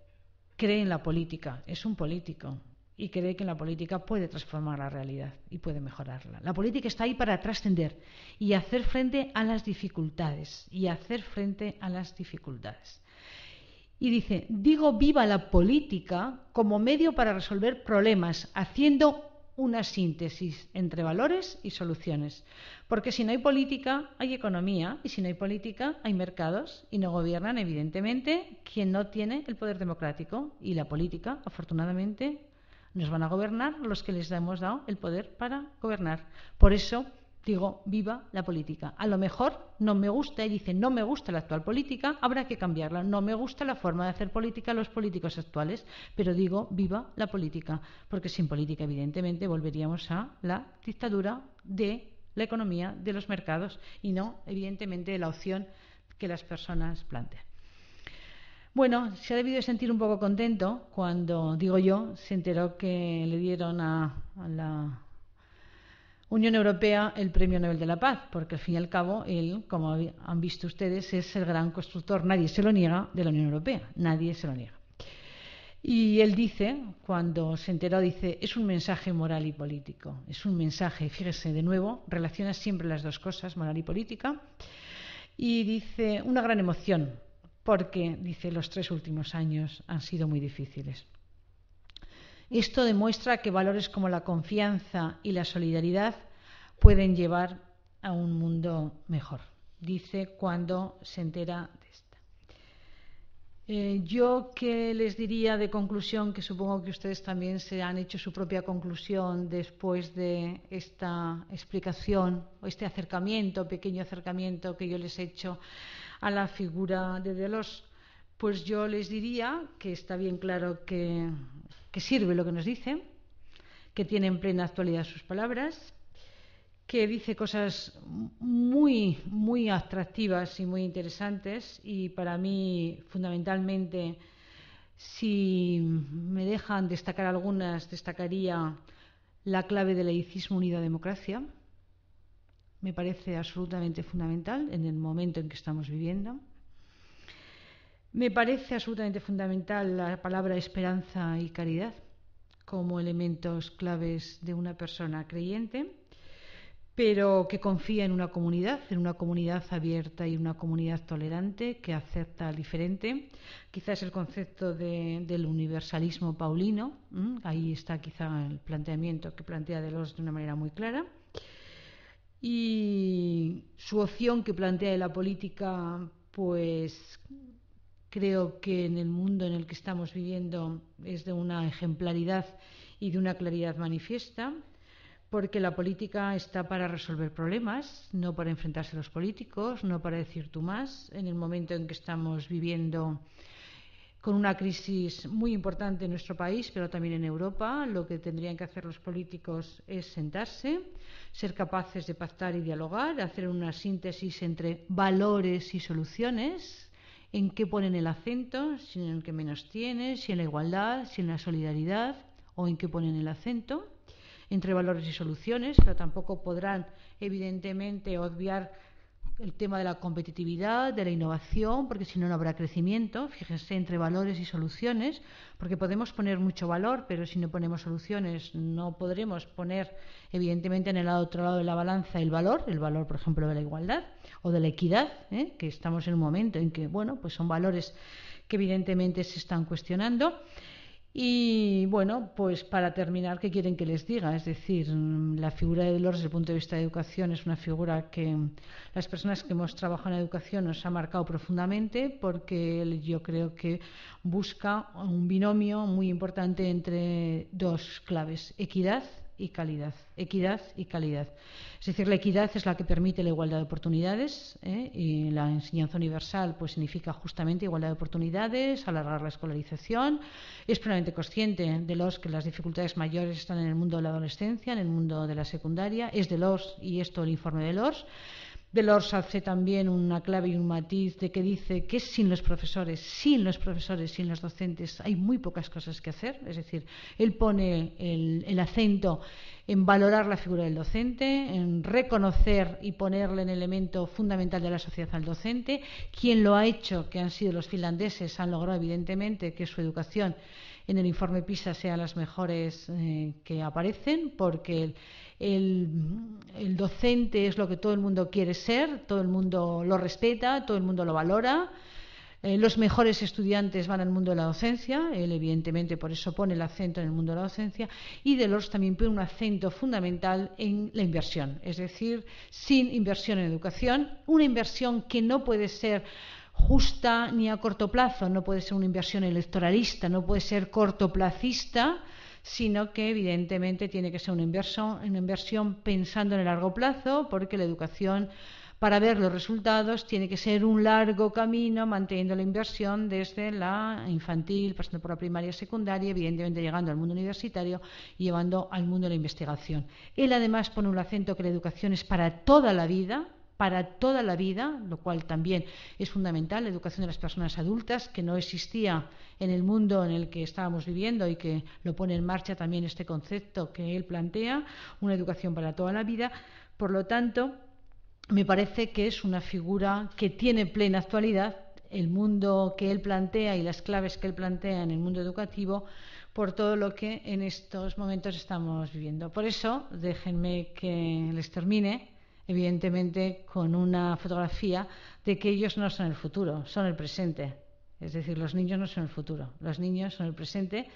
Cree en la política, es un político y cree que la política puede transformar la realidad y puede mejorarla. La política está ahí para trascender y hacer frente a las dificultades y hacer frente a las dificultades. Y dice, digo viva la política como medio para resolver problemas, haciendo una síntesis entre valores y soluciones. Porque si no hay política, hay economía, y si no hay política, hay mercados, y no gobiernan, evidentemente, quien no tiene el poder democrático. Y la política, afortunadamente, nos van a gobernar los que les hemos dado el poder para gobernar. Por eso digo, viva la política. A lo mejor no me gusta, y dice, no me gusta la actual política, habrá que cambiarla. No me gusta la forma de hacer política los políticos actuales, pero digo, viva la política, porque sin política, evidentemente, volveríamos a la dictadura de la economía, de los mercados, y no, evidentemente, de la opción que las personas plantean. Bueno, se ha debido sentir un poco contento cuando, digo yo, se enteró que le dieron a la Unión Europea el Premio Nobel de la Paz, porque al fin y al cabo él, como han visto ustedes, es el gran constructor, nadie se lo niega, de la Unión Europea, nadie se lo niega. Y él dice, cuando se enteró, dice, es un mensaje moral y político, es un mensaje, fíjese de nuevo, relaciona siempre las dos cosas, moral y política, y dice, una gran emoción, porque, dice, los tres últimos años han sido muy difíciles. Esto demuestra que valores como la confianza y la solidaridad pueden llevar a un mundo mejor, dice cuando se entera de esta. Eh, yo que les diría de conclusión, que supongo que ustedes también se han hecho su propia conclusión después de esta explicación o este acercamiento, pequeño acercamiento que yo les he hecho a la figura de Delors, pues yo les diría que está bien claro que, que sirve lo que nos dice, que tiene en plena actualidad sus palabras, que dice cosas muy, muy atractivas y muy interesantes y para mí fundamentalmente si me dejan destacar algunas, destacaría la clave del laicismo unido a democracia. Me parece absolutamente fundamental en el momento en que estamos viviendo. Me parece absolutamente fundamental la palabra esperanza y caridad como elementos claves de una persona creyente pero que confía en una comunidad, en una comunidad abierta y una comunidad tolerante que acepta al diferente. Quizás el concepto del universalismo paulino, ahí está quizá el planteamiento que plantea Delors de una manera muy clara. Y su opción que plantea de la política, pues creo que en el mundo en el que estamos viviendo es de una ejemplaridad y de una claridad manifiesta porque la política está para resolver problemas, no para enfrentarse a los políticos, no para decir tú más. En el momento en que estamos viviendo con una crisis muy importante en nuestro país, pero también en Europa, lo que tendrían que hacer los políticos es sentarse, ser capaces de pactar y dialogar, hacer una síntesis entre valores y soluciones, en qué ponen el acento, si en el que menos tiene, si en la igualdad, si en la solidaridad o en qué ponen el acento entre valores y soluciones, pero tampoco podrán, evidentemente, obviar el tema de la competitividad, de la innovación, porque si no, no habrá crecimiento. Fíjense, entre valores y soluciones, porque podemos poner mucho valor, pero si no ponemos soluciones, no podremos poner, evidentemente, en el otro lado de la balanza el valor, el valor, por ejemplo, de la igualdad o de la equidad, ¿eh? que estamos en un momento en que, bueno, pues son valores que evidentemente se están cuestionando. Y bueno, pues para terminar, ¿qué quieren que les diga? Es decir, la figura de Dolores desde el punto de vista de educación es una figura que las personas que hemos trabajado en educación nos ha marcado profundamente porque yo creo que busca un binomio muy importante entre dos claves, equidad y calidad. Equidad y calidad. Es decir, la equidad es la que permite la igualdad de oportunidades ¿eh? y la enseñanza universal pues significa justamente igualdad de oportunidades, alargar la escolarización. Es plenamente consciente de los que las dificultades mayores están en el mundo de la adolescencia, en el mundo de la secundaria. Es de los, y esto el informe de los, Delors hace también una clave y un matiz de que dice que sin los profesores, sin los profesores, sin los docentes, hay muy pocas cosas que hacer. Es decir, él pone el, acento en valorar la figura del docente, en reconocer y ponerle en elemento fundamental de la sociedad al docente. Quien lo ha hecho, que han sido los finlandeses, han logrado evidentemente que su educación en el informe PISA sea las mejores eh, que aparecen, porque el, docente es lo que todo el mundo quiere ser, todo el mundo lo respeta, todo el mundo lo valora. Eh, los mejores estudiantes van al mundo de la docencia, él evidentemente por eso pone el acento en el mundo de la docencia, y Delors también pone un acento fundamental en la inversión, es decir, sin inversión en educación, una inversión que no puede ser justa ni a corto plazo, no puede ser una inversión electoralista, no puede ser cortoplacista, sino que evidentemente tiene que ser una inversión, una inversión pensando en el largo plazo, porque la educación para ver los resultados tiene que ser un largo camino manteniendo la inversión desde la infantil, pasando por la primaria y secundaria, evidentemente llegando al mundo universitario y llevando al mundo de la investigación. Él además pone un acento que la educación es para toda la vida, para toda la vida, lo cual también es fundamental, la educación de las personas adultas, que no existía en el mundo en el que estábamos viviendo y que lo pone en marcha también este concepto que él plantea, una educación para toda la vida. Por lo tanto, me parece que es una figura que tiene plena actualidad el mundo que él plantea y las claves que él plantea en el mundo educativo por todo lo que en estos momentos estamos viviendo. Por eso, déjenme que les termine evidentemente con una fotografía de que ellos no son el futuro, son el presente. Es decir, los niños no son el futuro, los niños son el presente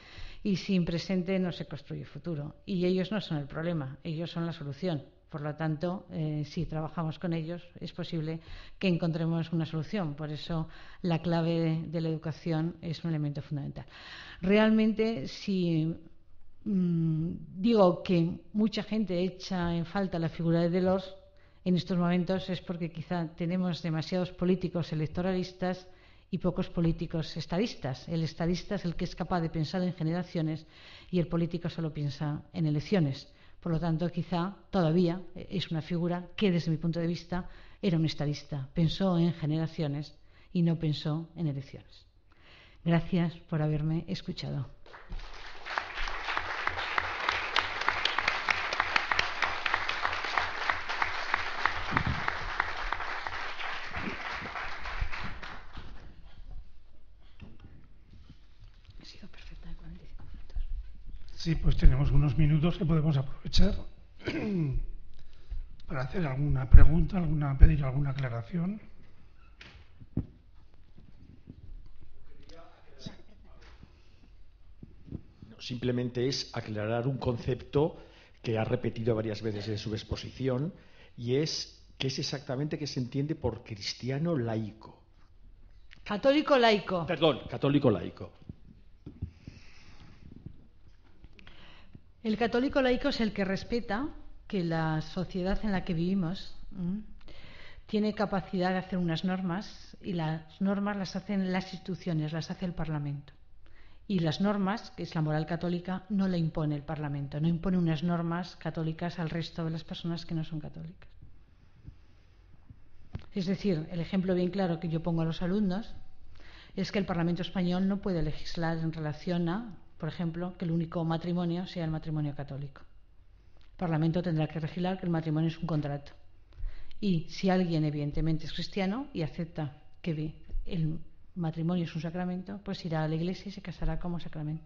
y sin presente no se construye futuro. Y ellos no son el problema, ellos son la solución. Por lo tanto, eh, si trabajamos con ellos, es posible que encontremos una solución. Por eso, la clave de, la educación es un elemento fundamental. Realmente, si mm, digo que mucha gente echa en falta la figura de Delors, en estos momentos es porque quizá tenemos demasiados políticos electoralistas y pocos políticos estadistas. El estadista es el que es capaz de pensar en generaciones y el político solo piensa en elecciones. Por lo tanto, quizá todavía es una figura que, desde mi punto de vista, era un estadista. Pensó en generaciones y no pensó en elecciones. Gracias por haberme escuchado. Sí, pues tenemos unos minutos que podemos aprovechar para hacer alguna pregunta, alguna pedir alguna aclaración. simplemente es aclarar un concepto que ha repetido varias veces en su exposición y es qué es exactamente que se entiende por cristiano laico. Católico laico. Perdón, católico laico. El católico laico es el que respeta que la sociedad en la que vivimos tiene capacidad de hacer unas normas y las normas las hacen las instituciones, las hace el Parlamento. Y las normas, que es la moral católica, no la impone el Parlamento, no impone unas normas católicas al resto de las personas que no son católicas. Es decir, el ejemplo bien claro que yo pongo a los alumnos es que el Parlamento español no puede legislar en relación a por ejemplo, que el único matrimonio sea el matrimonio católico. El Parlamento tendrá que regilar que el matrimonio es un contrato. Y si alguien, evidentemente, es cristiano y acepta que el matrimonio es un sacramento, pues irá a la iglesia y se casará como sacramento.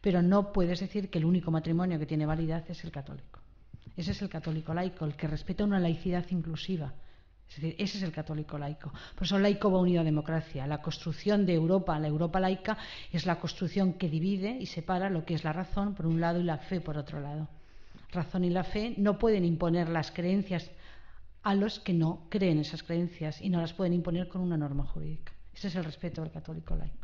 Pero no puedes decir que el único matrimonio que tiene validez es el católico. Ese es el católico laico, el que respeta una laicidad inclusiva, es decir, ese es el católico laico. Por eso laico va unido a democracia. La construcción de Europa, la Europa laica, es la construcción que divide y separa lo que es la razón por un lado y la fe por otro lado. Razón y la fe no pueden imponer las creencias a los que no creen esas creencias y no las pueden imponer con una norma jurídica. Ese es el respeto del católico laico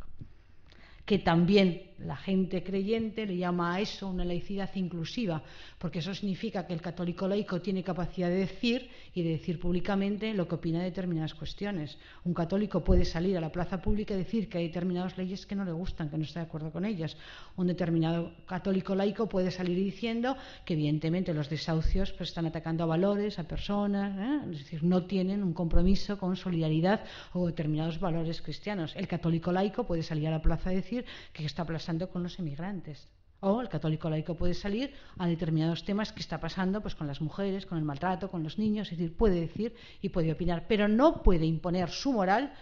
que también la gente creyente le llama a eso una laicidad inclusiva, porque eso significa que el católico laico tiene capacidad de decir y de decir públicamente lo que opina de determinadas cuestiones. Un católico puede salir a la plaza pública y decir que hay determinadas leyes que no le gustan, que no está de acuerdo con ellas. Un determinado católico laico puede salir diciendo que evidentemente los desahucios pues, están atacando a valores, a personas, ¿eh? es decir, no tienen un compromiso con solidaridad o determinados valores cristianos. El católico laico puede salir a la plaza a decir que está pasando con los emigrantes. O el católico laico puede salir a determinados temas que está pasando pues, con las mujeres, con el maltrato, con los niños, es decir, puede decir y puede opinar, pero no puede imponer su moral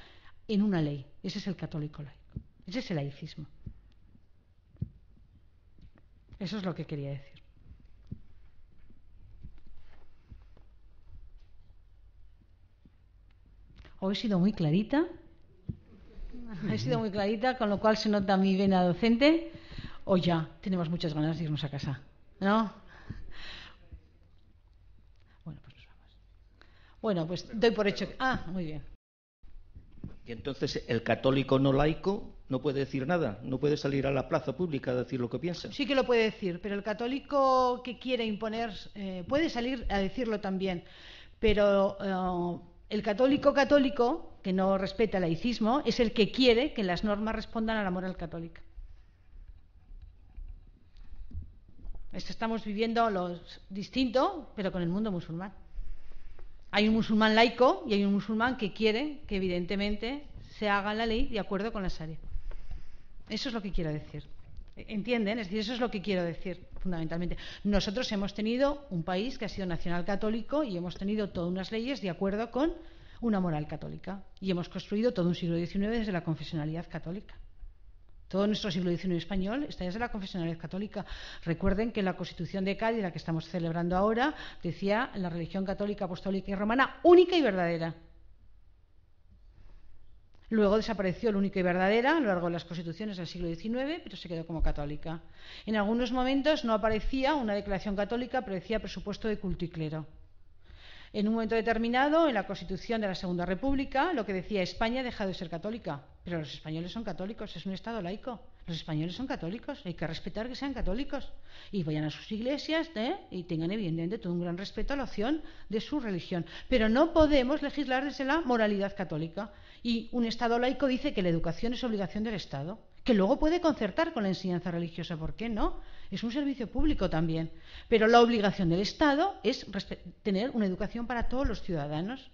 en una ley. Ese es el católico laico. Ese es el laicismo. Eso es lo que quería decir. Hoy he sido muy clarita. He sido muy clarita, con lo cual se nota mi vena docente. O ya, tenemos muchas ganas de irnos a casa. ¿No? Bueno, pues nos vamos. Bueno, pues doy por hecho. Ah, muy bien. Y entonces el católico no laico no puede decir nada, no puede salir a la plaza pública a decir lo que piensa. Sí que lo puede decir, pero el católico que quiere imponer eh, puede salir a decirlo también, pero eh, el católico católico, que no respeta el laicismo, es el que quiere que las normas respondan a la moral católica. Esto estamos viviendo lo distinto, pero con el mundo musulmán. Hay un musulmán laico y hay un musulmán que quiere que evidentemente se haga la ley de acuerdo con la Sharia. Eso es lo que quiero decir. ¿Entienden? Es decir, eso es lo que quiero decir fundamentalmente. Nosotros hemos tenido un país que ha sido nacional católico y hemos tenido todas unas leyes de acuerdo con una moral católica. Y hemos construido todo un siglo XIX desde la confesionalidad católica. Todo nuestro siglo XIX español está desde la confesionalidad católica. Recuerden que la Constitución de Cádiz, la que estamos celebrando ahora, decía la religión católica, apostólica y romana única y verdadera. Luego desapareció la única y verdadera a lo largo de las constituciones del siglo XIX, pero se quedó como católica. En algunos momentos no aparecía una declaración católica, pero decía presupuesto de culto y clero. En un momento determinado, en la Constitución de la Segunda República, lo que decía España ha dejado de ser católica, pero los españoles son católicos, es un Estado laico. Los españoles son católicos, hay que respetar que sean católicos y vayan a sus iglesias ¿eh? y tengan evidentemente todo un gran respeto a la opción de su religión. Pero no podemos legislar desde la moralidad católica. Y un Estado laico dice que la educación es obligación del Estado, que luego puede concertar con la enseñanza religiosa, ¿por qué no? Es un servicio público también. Pero la obligación del Estado es tener una educación para todos los ciudadanos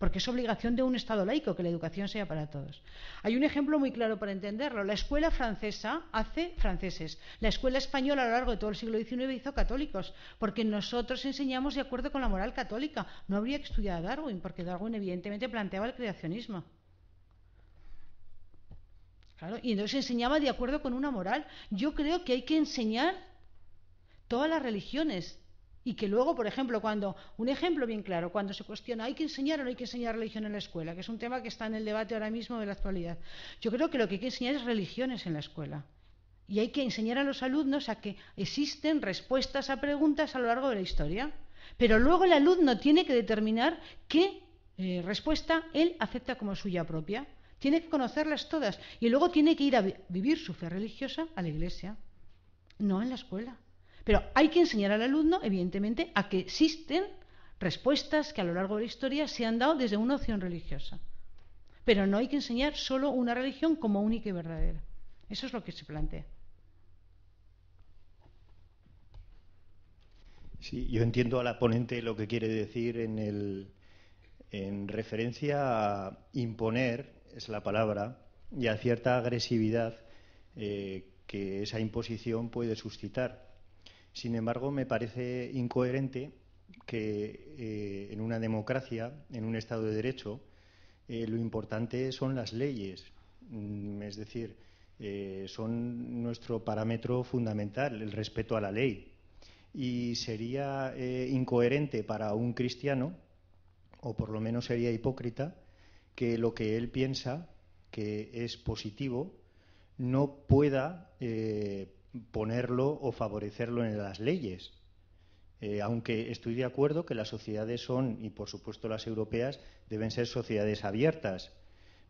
porque es obligación de un Estado laico que la educación sea para todos. Hay un ejemplo muy claro para entenderlo. La escuela francesa hace franceses. La escuela española a lo largo de todo el siglo XIX hizo católicos, porque nosotros enseñamos de acuerdo con la moral católica. No habría que estudiar a Darwin, porque Darwin evidentemente planteaba el creacionismo. Y entonces enseñaba de acuerdo con una moral. Yo creo que hay que enseñar todas las religiones, y que luego, por ejemplo, cuando, un ejemplo bien claro, cuando se cuestiona, ¿hay que enseñar o no hay que enseñar religión en la escuela? Que es un tema que está en el debate ahora mismo de la actualidad. Yo creo que lo que hay que enseñar es religiones en la escuela. Y hay que enseñar a los alumnos a que existen respuestas a preguntas a lo largo de la historia. Pero luego el alumno tiene que determinar qué eh, respuesta él acepta como suya propia. Tiene que conocerlas todas. Y luego tiene que ir a vivir su fe religiosa a la iglesia, no en la escuela. Pero hay que enseñar al alumno, evidentemente, a que existen respuestas que a lo largo de la historia se han dado desde una opción religiosa. Pero no hay que enseñar solo una religión como única y verdadera. Eso es lo que se plantea. Sí, yo entiendo a la ponente lo que quiere decir en, el, en referencia a imponer, es la palabra, y a cierta agresividad eh, que esa imposición puede suscitar. Sin embargo, me parece incoherente que eh, en una democracia, en un Estado de Derecho, eh, lo importante son las leyes. Mm, es decir, son nuestro parámetro fundamental, el respeto a la ley. Y sería incoherente para un cristiano, o por lo menos sería hipócrita, que lo que él piensa que es positivo no pueda ponerlo o favorecerlo en las leyes. Eh, aunque estoy de acuerdo que las sociedades son, y por supuesto las europeas, deben ser sociedades abiertas.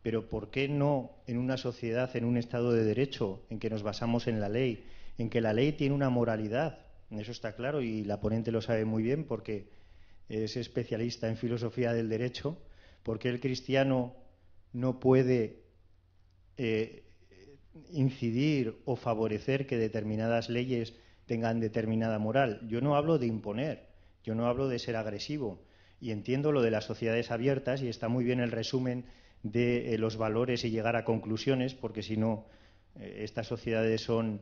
Pero ¿por qué no en una sociedad, en un Estado de Derecho, en que nos basamos en la ley, en que la ley tiene una moralidad? Eso está claro y la ponente lo sabe muy bien porque es especialista en filosofía del derecho. ¿Por qué el cristiano no puede eh, incidir o favorecer que determinadas leyes tengan determinada moral. Yo no hablo de imponer, yo no hablo de ser agresivo. Y entiendo lo de las sociedades abiertas y está muy bien el resumen de eh, los valores y llegar a conclusiones, porque si no, eh, estas sociedades son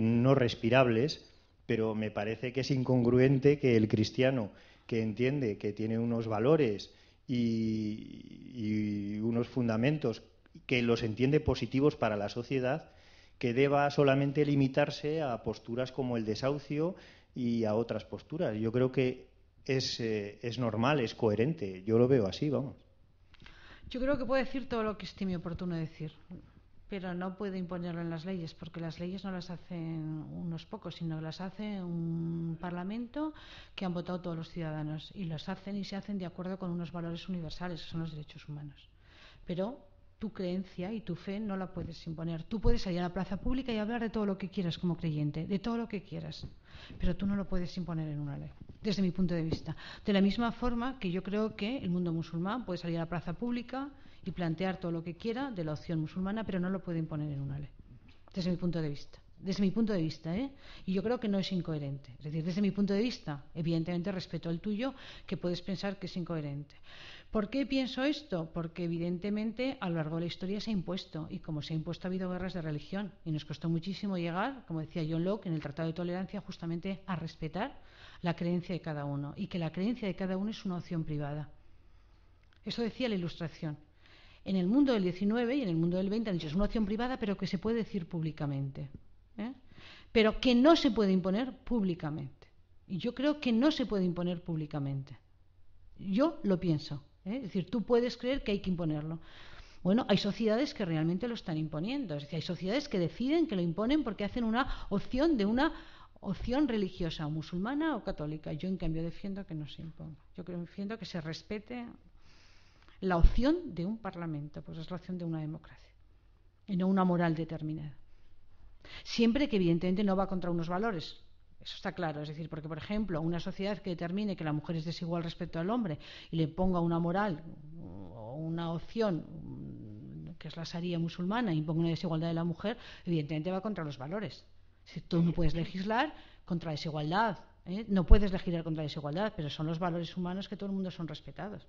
no respirables, pero me parece que es incongruente que el cristiano que entiende que tiene unos valores y unos fundamentos que los entiende positivos para la sociedad, que deba solamente limitarse a posturas como el desahucio y a otras posturas. Yo creo que es, eh, es normal, es coherente. Yo lo veo así, vamos. Yo creo que puede decir todo lo que estime oportuno decir, pero no puede imponerlo en las leyes, porque las leyes no las hacen unos pocos, sino las hace un parlamento que han votado todos los ciudadanos y las hacen y se hacen de acuerdo con unos valores universales, que son los derechos humanos. Pero tu creencia y tu fe no la puedes imponer. Tú puedes salir a la plaza pública y hablar de todo lo que quieras como creyente, de todo lo que quieras, pero tú no lo puedes imponer en una ley, desde mi punto de vista. De la misma forma que yo creo que el mundo musulmán puede salir a la plaza pública y plantear todo lo que quiera de la opción musulmana, pero no lo puede imponer en una ley, desde mi punto de vista. Desde mi punto de vista, ¿eh? Y yo creo que no es incoherente. Es decir, desde mi punto de vista, evidentemente respeto el tuyo, que puedes pensar que es incoherente. ¿Por qué pienso esto? Porque evidentemente a lo largo de la historia se ha impuesto y como se ha impuesto ha habido guerras de religión y nos costó muchísimo llegar, como decía John Locke, en el Tratado de Tolerancia justamente a respetar la creencia de cada uno y que la creencia de cada uno es una opción privada. Eso decía la Ilustración. En el mundo del 19 y en el mundo del 20 han dicho es una opción privada pero que se puede decir públicamente. ¿eh? Pero que no se puede imponer públicamente. Y yo creo que no se puede imponer públicamente. Yo lo pienso. ¿eh? Es decir, tú puedes creer que hay que imponerlo. Bueno, hay sociedades que realmente lo están imponiendo. Es decir, hay sociedades que deciden que lo imponen porque hacen una opción de una opción religiosa, musulmana o católica. Yo, en cambio, defiendo que no se imponga. Yo defiendo que se respete la opción de un parlamento, pues es la opción de una democracia y no una moral determinada. Siempre que, evidentemente, no va contra unos valores. Eso está claro. Es decir, porque, por ejemplo, una sociedad que determine que la mujer es desigual respecto al hombre y le ponga una moral o una opción que es la Sharia musulmana, imponga una desigualdad de la mujer, evidentemente va contra los valores. Si tú no puedes legislar contra la desigualdad, ¿eh? no puedes legislar contra la desigualdad, pero son los valores humanos que todo el mundo son respetados.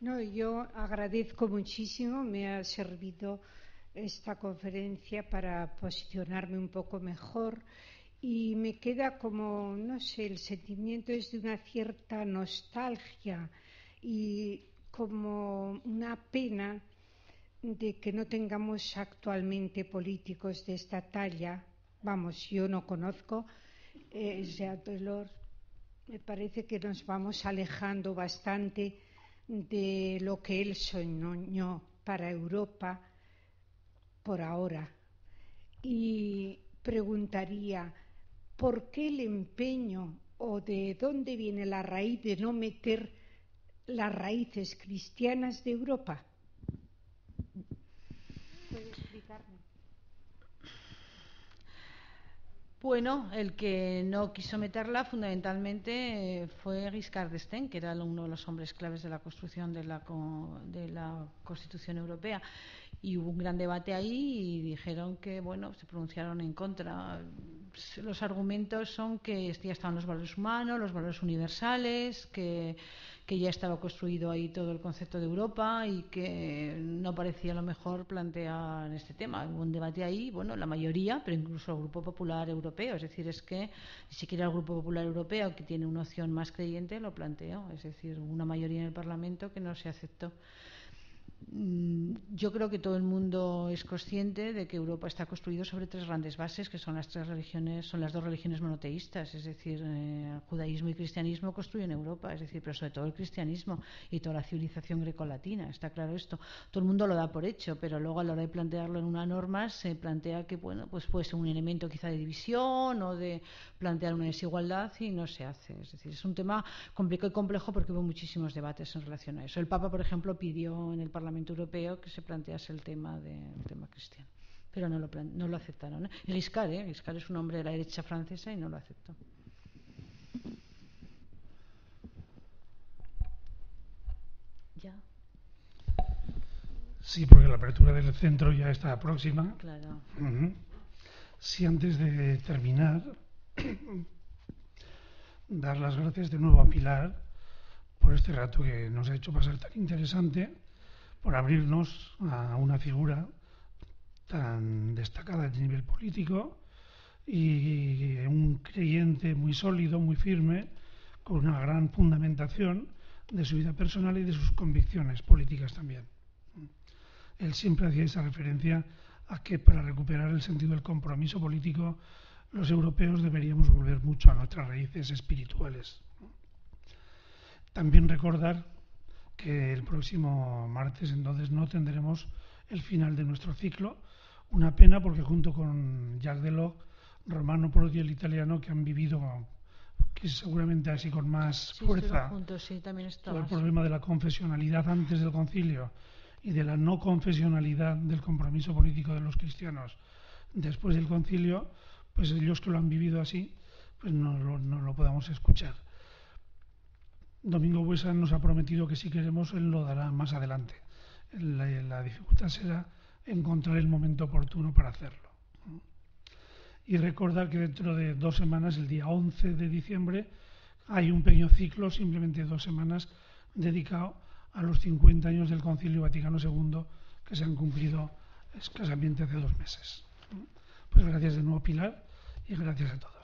No, yo agradezco muchísimo, me ha servido esta conferencia para posicionarme un poco mejor y me queda como, no sé, el sentimiento es de una cierta nostalgia y como una pena de que no tengamos actualmente políticos de esta talla. Vamos, yo no conozco eh, Dolor. Me parece que nos vamos alejando bastante de lo que él soñó para Europa por ahora. Y preguntaría, ¿por qué el empeño o de dónde viene la raíz de no meter las raíces cristianas de Europa? ¿Puede explicarme? Bueno, el que no quiso meterla fundamentalmente eh, fue Giscard d'Estaing, que era uno de los hombres claves de la construcción de la, de la Constitución Europea. Y hubo un gran debate ahí y dijeron que, bueno, se pronunciaron en contra los argumentos son que ya estaban los valores humanos, los valores universales, que, ya estaba construido ahí todo el concepto de Europa y que no parecía lo mejor plantear este tema. Hubo un debate ahí, bueno, la mayoría, pero incluso el Grupo Popular Europeo, es decir, es que ni siquiera el Grupo Popular Europeo, que tiene una opción más creyente, lo planteó, es decir, una mayoría en el Parlamento que no se aceptó. Mm, yo creo que todo el mundo es consciente de que Europa está construido sobre tres grandes bases, que son las tres religiones, son las dos religiones monoteístas, es decir, eh, judaísmo y cristianismo construyen Europa, es decir, pero sobre todo el cristianismo y toda la civilización grecolatina, está claro esto. Todo el mundo lo da por hecho, pero luego a la hora de plantearlo en una norma se plantea que bueno, pues puede ser un elemento quizá de división o de plantear una desigualdad y no se hace. Es decir, es un tema complicado y complejo porque hubo muchísimos debates en relación a eso. El Papa, por ejemplo, pidió en el Parlamento Europeo que se plantease el tema, de, tema cristiano. Pero no lo, no lo aceptaron. ¿eh? Y Giscard, ¿eh? es un hombre de la derecha francesa y no lo aceptó. ¿Ya? Sí, porque la apertura del centro ya está próxima. Claro. Si antes de terminar, dar las gracias de nuevo a Pilar por este rato que nos ha hecho pasar tan interesante por abrirnos a una figura tan destacada a nivel político y un creyente muy sólido, muy firme, con una gran fundamentación de su vida personal y de sus convicciones políticas también. Él siempre hacía esa referencia a que para recuperar el sentido del compromiso político los europeos deberíamos volver mucho a nuestras raíces espirituales. También recordar que el próximo martes entonces no tendremos el final de nuestro ciclo. Una pena porque junto con Jacques Delors, Romano Prodi el italiano que han vivido que seguramente así con más fuerza todo el problema de la confesionalidad antes del concilio y de la no confesionalidad del compromiso político de los cristianos después del concilio, pues ellos que lo han vivido así, pues no, lo podamos escuchar. Domingo Buesa nos ha prometido que si queremos él lo dará más adelante. La, dificultad será encontrar el momento oportuno para hacerlo. Y recordar que dentro de dos semanas, el día 11 de diciembre, hay un pequeño ciclo, simplemente dos semanas, dedicado a los 50 años del Concilio Vaticano II que se han cumplido escasamente hace dos meses. Pues gracias de nuevo, Pilar, y gracias a todos.